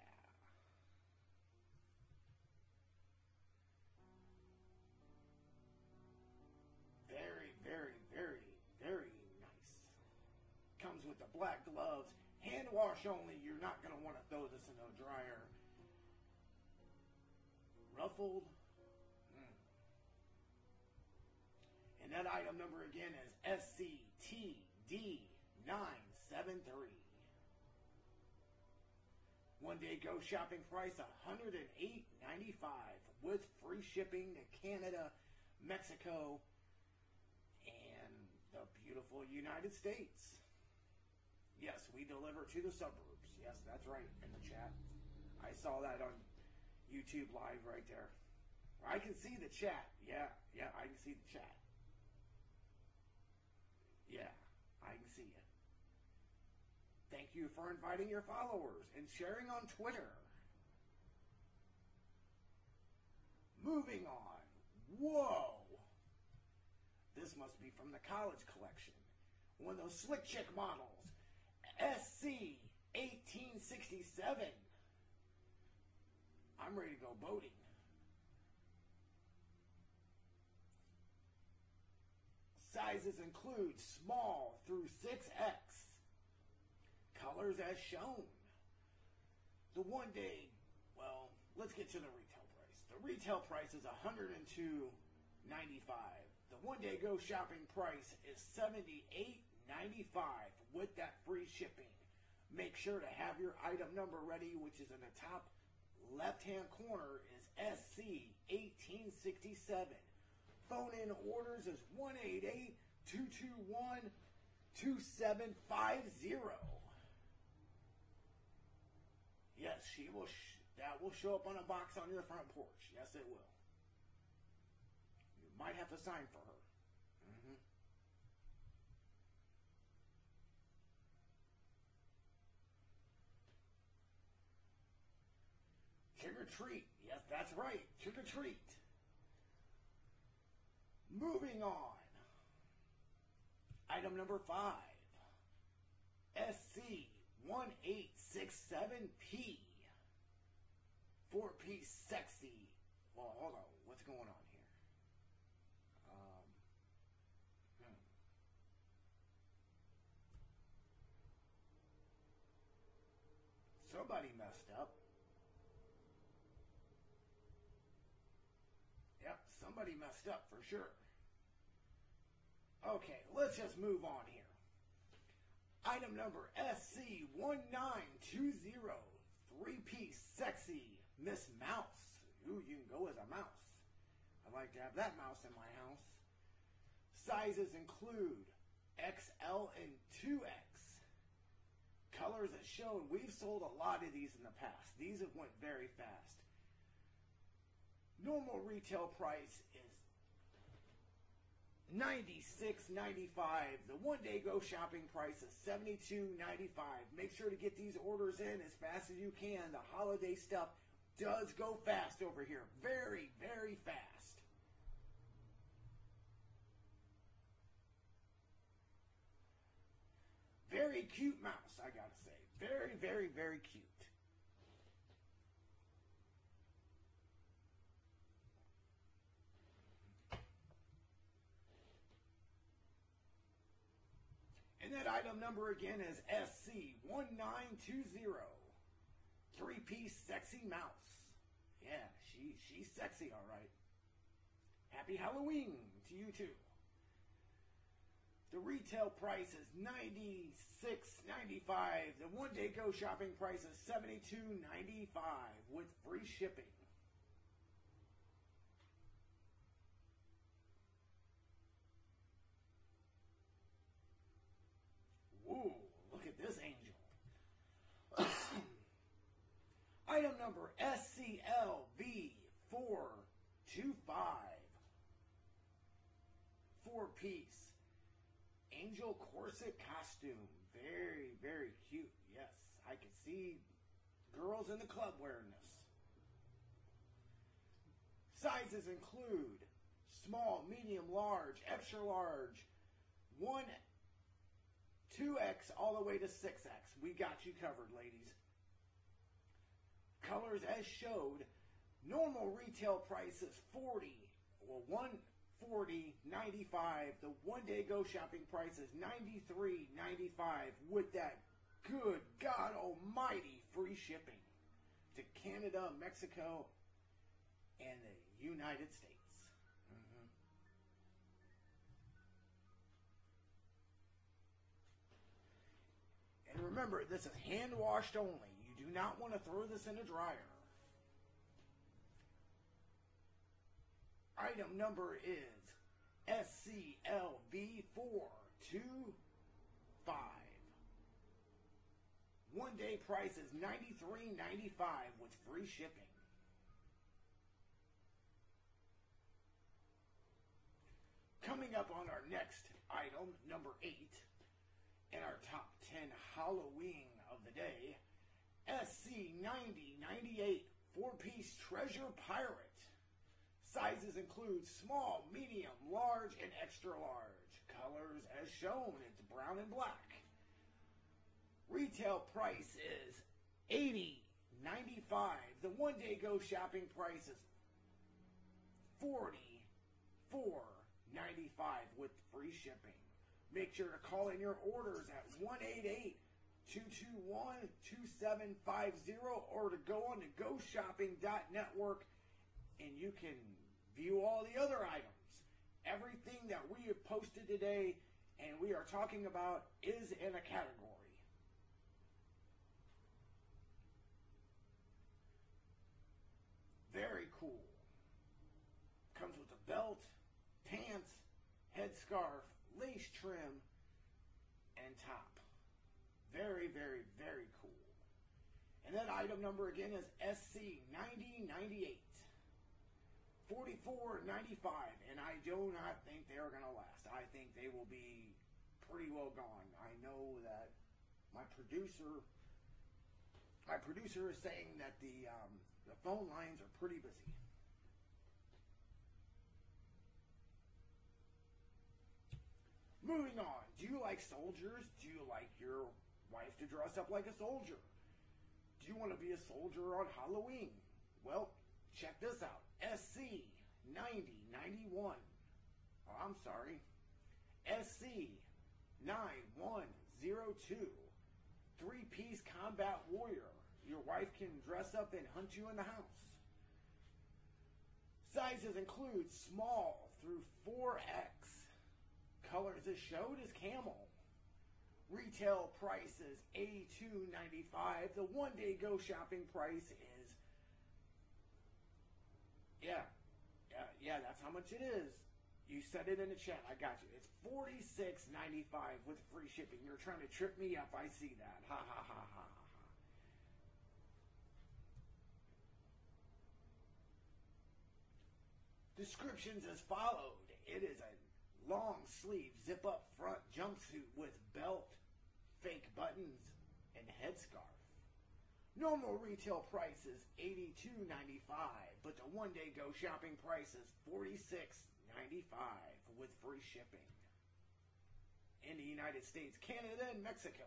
Very, very, very, very nice. Comes with the black gloves, hand wash only. You're not going to want to throw this in a dryer. Ruffled. Mm. And that item number again is SCTD973. One day go shopping price $108.95 with free shipping to Canada, Mexico, and the beautiful United States. Yes, we deliver to the suburbs. Yes, that's right, in the chat. I saw that on YouTube Live right there. I can see the chat. Yeah, yeah, I can see the chat. Yeah, I can see it. Thank you for inviting your followers and sharing on Twitter. Moving on. Whoa! This must be from the college collection. One of those slick chick models. SC 1867. I'm ready to go boating. Sizes include small through 6X. Colors as shown. The one day, well, let's get to the retail price. The retail price is $102.95. The one day go shopping price is $78.95 with that free shipping. Make sure to have your item number ready, which is in the top left hand corner is SC 1867. Phone in orders is 188 221 2750. Yes, she will. Sh that will show up on a box on your front porch. Yes, it will. You might have to sign for her. Mm -hmm. Trick or treat. Yes, that's right. Trick or treat. Moving on. Item number five. SC 18 67P. 4P sexy. Well, hold on. What's going on here? Um, hmm. Somebody messed up. Yep, somebody messed up for sure. Okay, let's just move on Item number SC1920, three piece sexy Miss Mouse. Ooh, you can go as a mouse. I'd like to have that mouse in my house. Sizes include XL and 2X. Colors as shown. We've sold a lot of these in the past. These have went very fast. Normal retail price is $96.95. The one day go shopping price is $72.95. Make sure to get these orders in as fast as you can. The holiday stuff does go fast over here. Very, very fast. Very cute mouse, I gotta say. Very, very, very cute. And that item number again is SC1920. Three piece sexy mouse. Yeah, she she's sexy, all right. Happy Halloween to you too. The retail price is $96.95. The one day go shopping price is $72.95 with free shipping. Whoa, look at this angel. Item number SCLV425. Four piece. Angel corset costume. Very, very cute. Yes, I can see girls in the club wearing this. Sizes include small, medium, large, extra large, 1 2X all the way to 6X. We got you covered, ladies. Colors as showed. Normal retail price is 40 or 140.95. The one day go shopping price is 93.95 with that good God almighty free shipping to Canada, Mexico, and the United States. Mhm. And remember, this is hand washed only. Do not want to throw this in a dryer. Item number is SCLV425. One day price is $93.95 with free shipping. Coming up on our next item, number eight, in our top 10 Halloween of the day, SC9098 four piece treasure pirate. Sizes include small, medium, large, and extra large. Colors as shown, it's brown and black. Retail price is eighty ninety five. The one day go shopping price is forty four ninety five with free shipping. Make sure to call in your orders at 188 221 2750 or to go on to GoShopping.network and you can view all the other items. Everything that we have posted today and we are talking about is in a category. Very cool. Comes with a belt, pants, headscarf, lace trim, and top. Very, very, very cool. And that item number again is SC9098. 44.95 and I do not think they are going to last. I think they will be pretty well gone. I know that my producer my producer is saying that the um, the phone lines are pretty busy. Moving on. Do you like soldiers? Do you like your wife to dress up like a soldier? Do you want to be a soldier on Halloween? Well, check this out. SC 9091. Oh, I'm sorry. SC 9102. Three piece combat warrior. Your wife can dress up and hunt you in the house. Sizes include small through 4X. Colors as showed is camel. Retail price is $82.95. The one day go shopping price is yeah. Yeah, yeah, that's how much it is. You said it in the chat. I got you. It's forty six ninety five with free shipping. You're trying to trip me up. I see that. Ha ha ha ha ha. Descriptions as followed. It is a long sleeve zip up front jumpsuit with belt, fake buttons, and headscarf. Normal retail price is $82.95, but the one day go shopping price is $46.95 with free shipping. In the United States, Canada, and Mexico.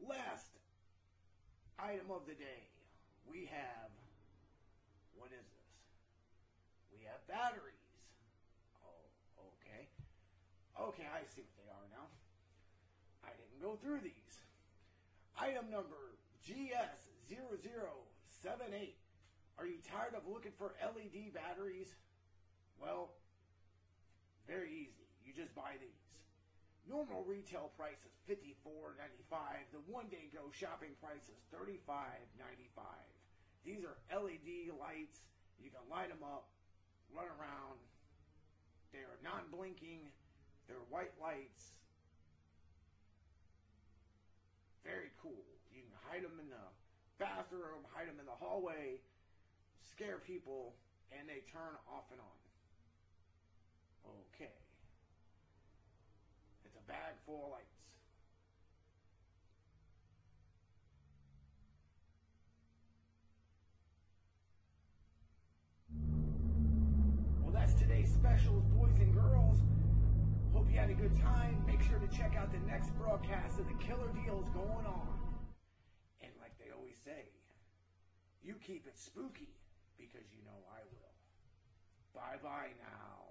Last item of the day, we have what is this? We have batteries. Oh, okay. Okay, I see what they are now. I didn't go through these. Item number GS0078. Are you tired of looking for LED batteries? Well, very easy. You just buy these. Normal retail price is $54.95. The one day go shopping price is $35.95. These are LED lights. You can light them up, run around. They are non blinking, they're white lights. Very cool. You can hide them in the bathroom, hide them in the hallway, scare people, and they turn off and on. Okay. It's a bag full of lights. Good time. Make sure to check out the next broadcast of the killer deals going on. And like they always say, you keep it spooky because you know I will. Bye bye now.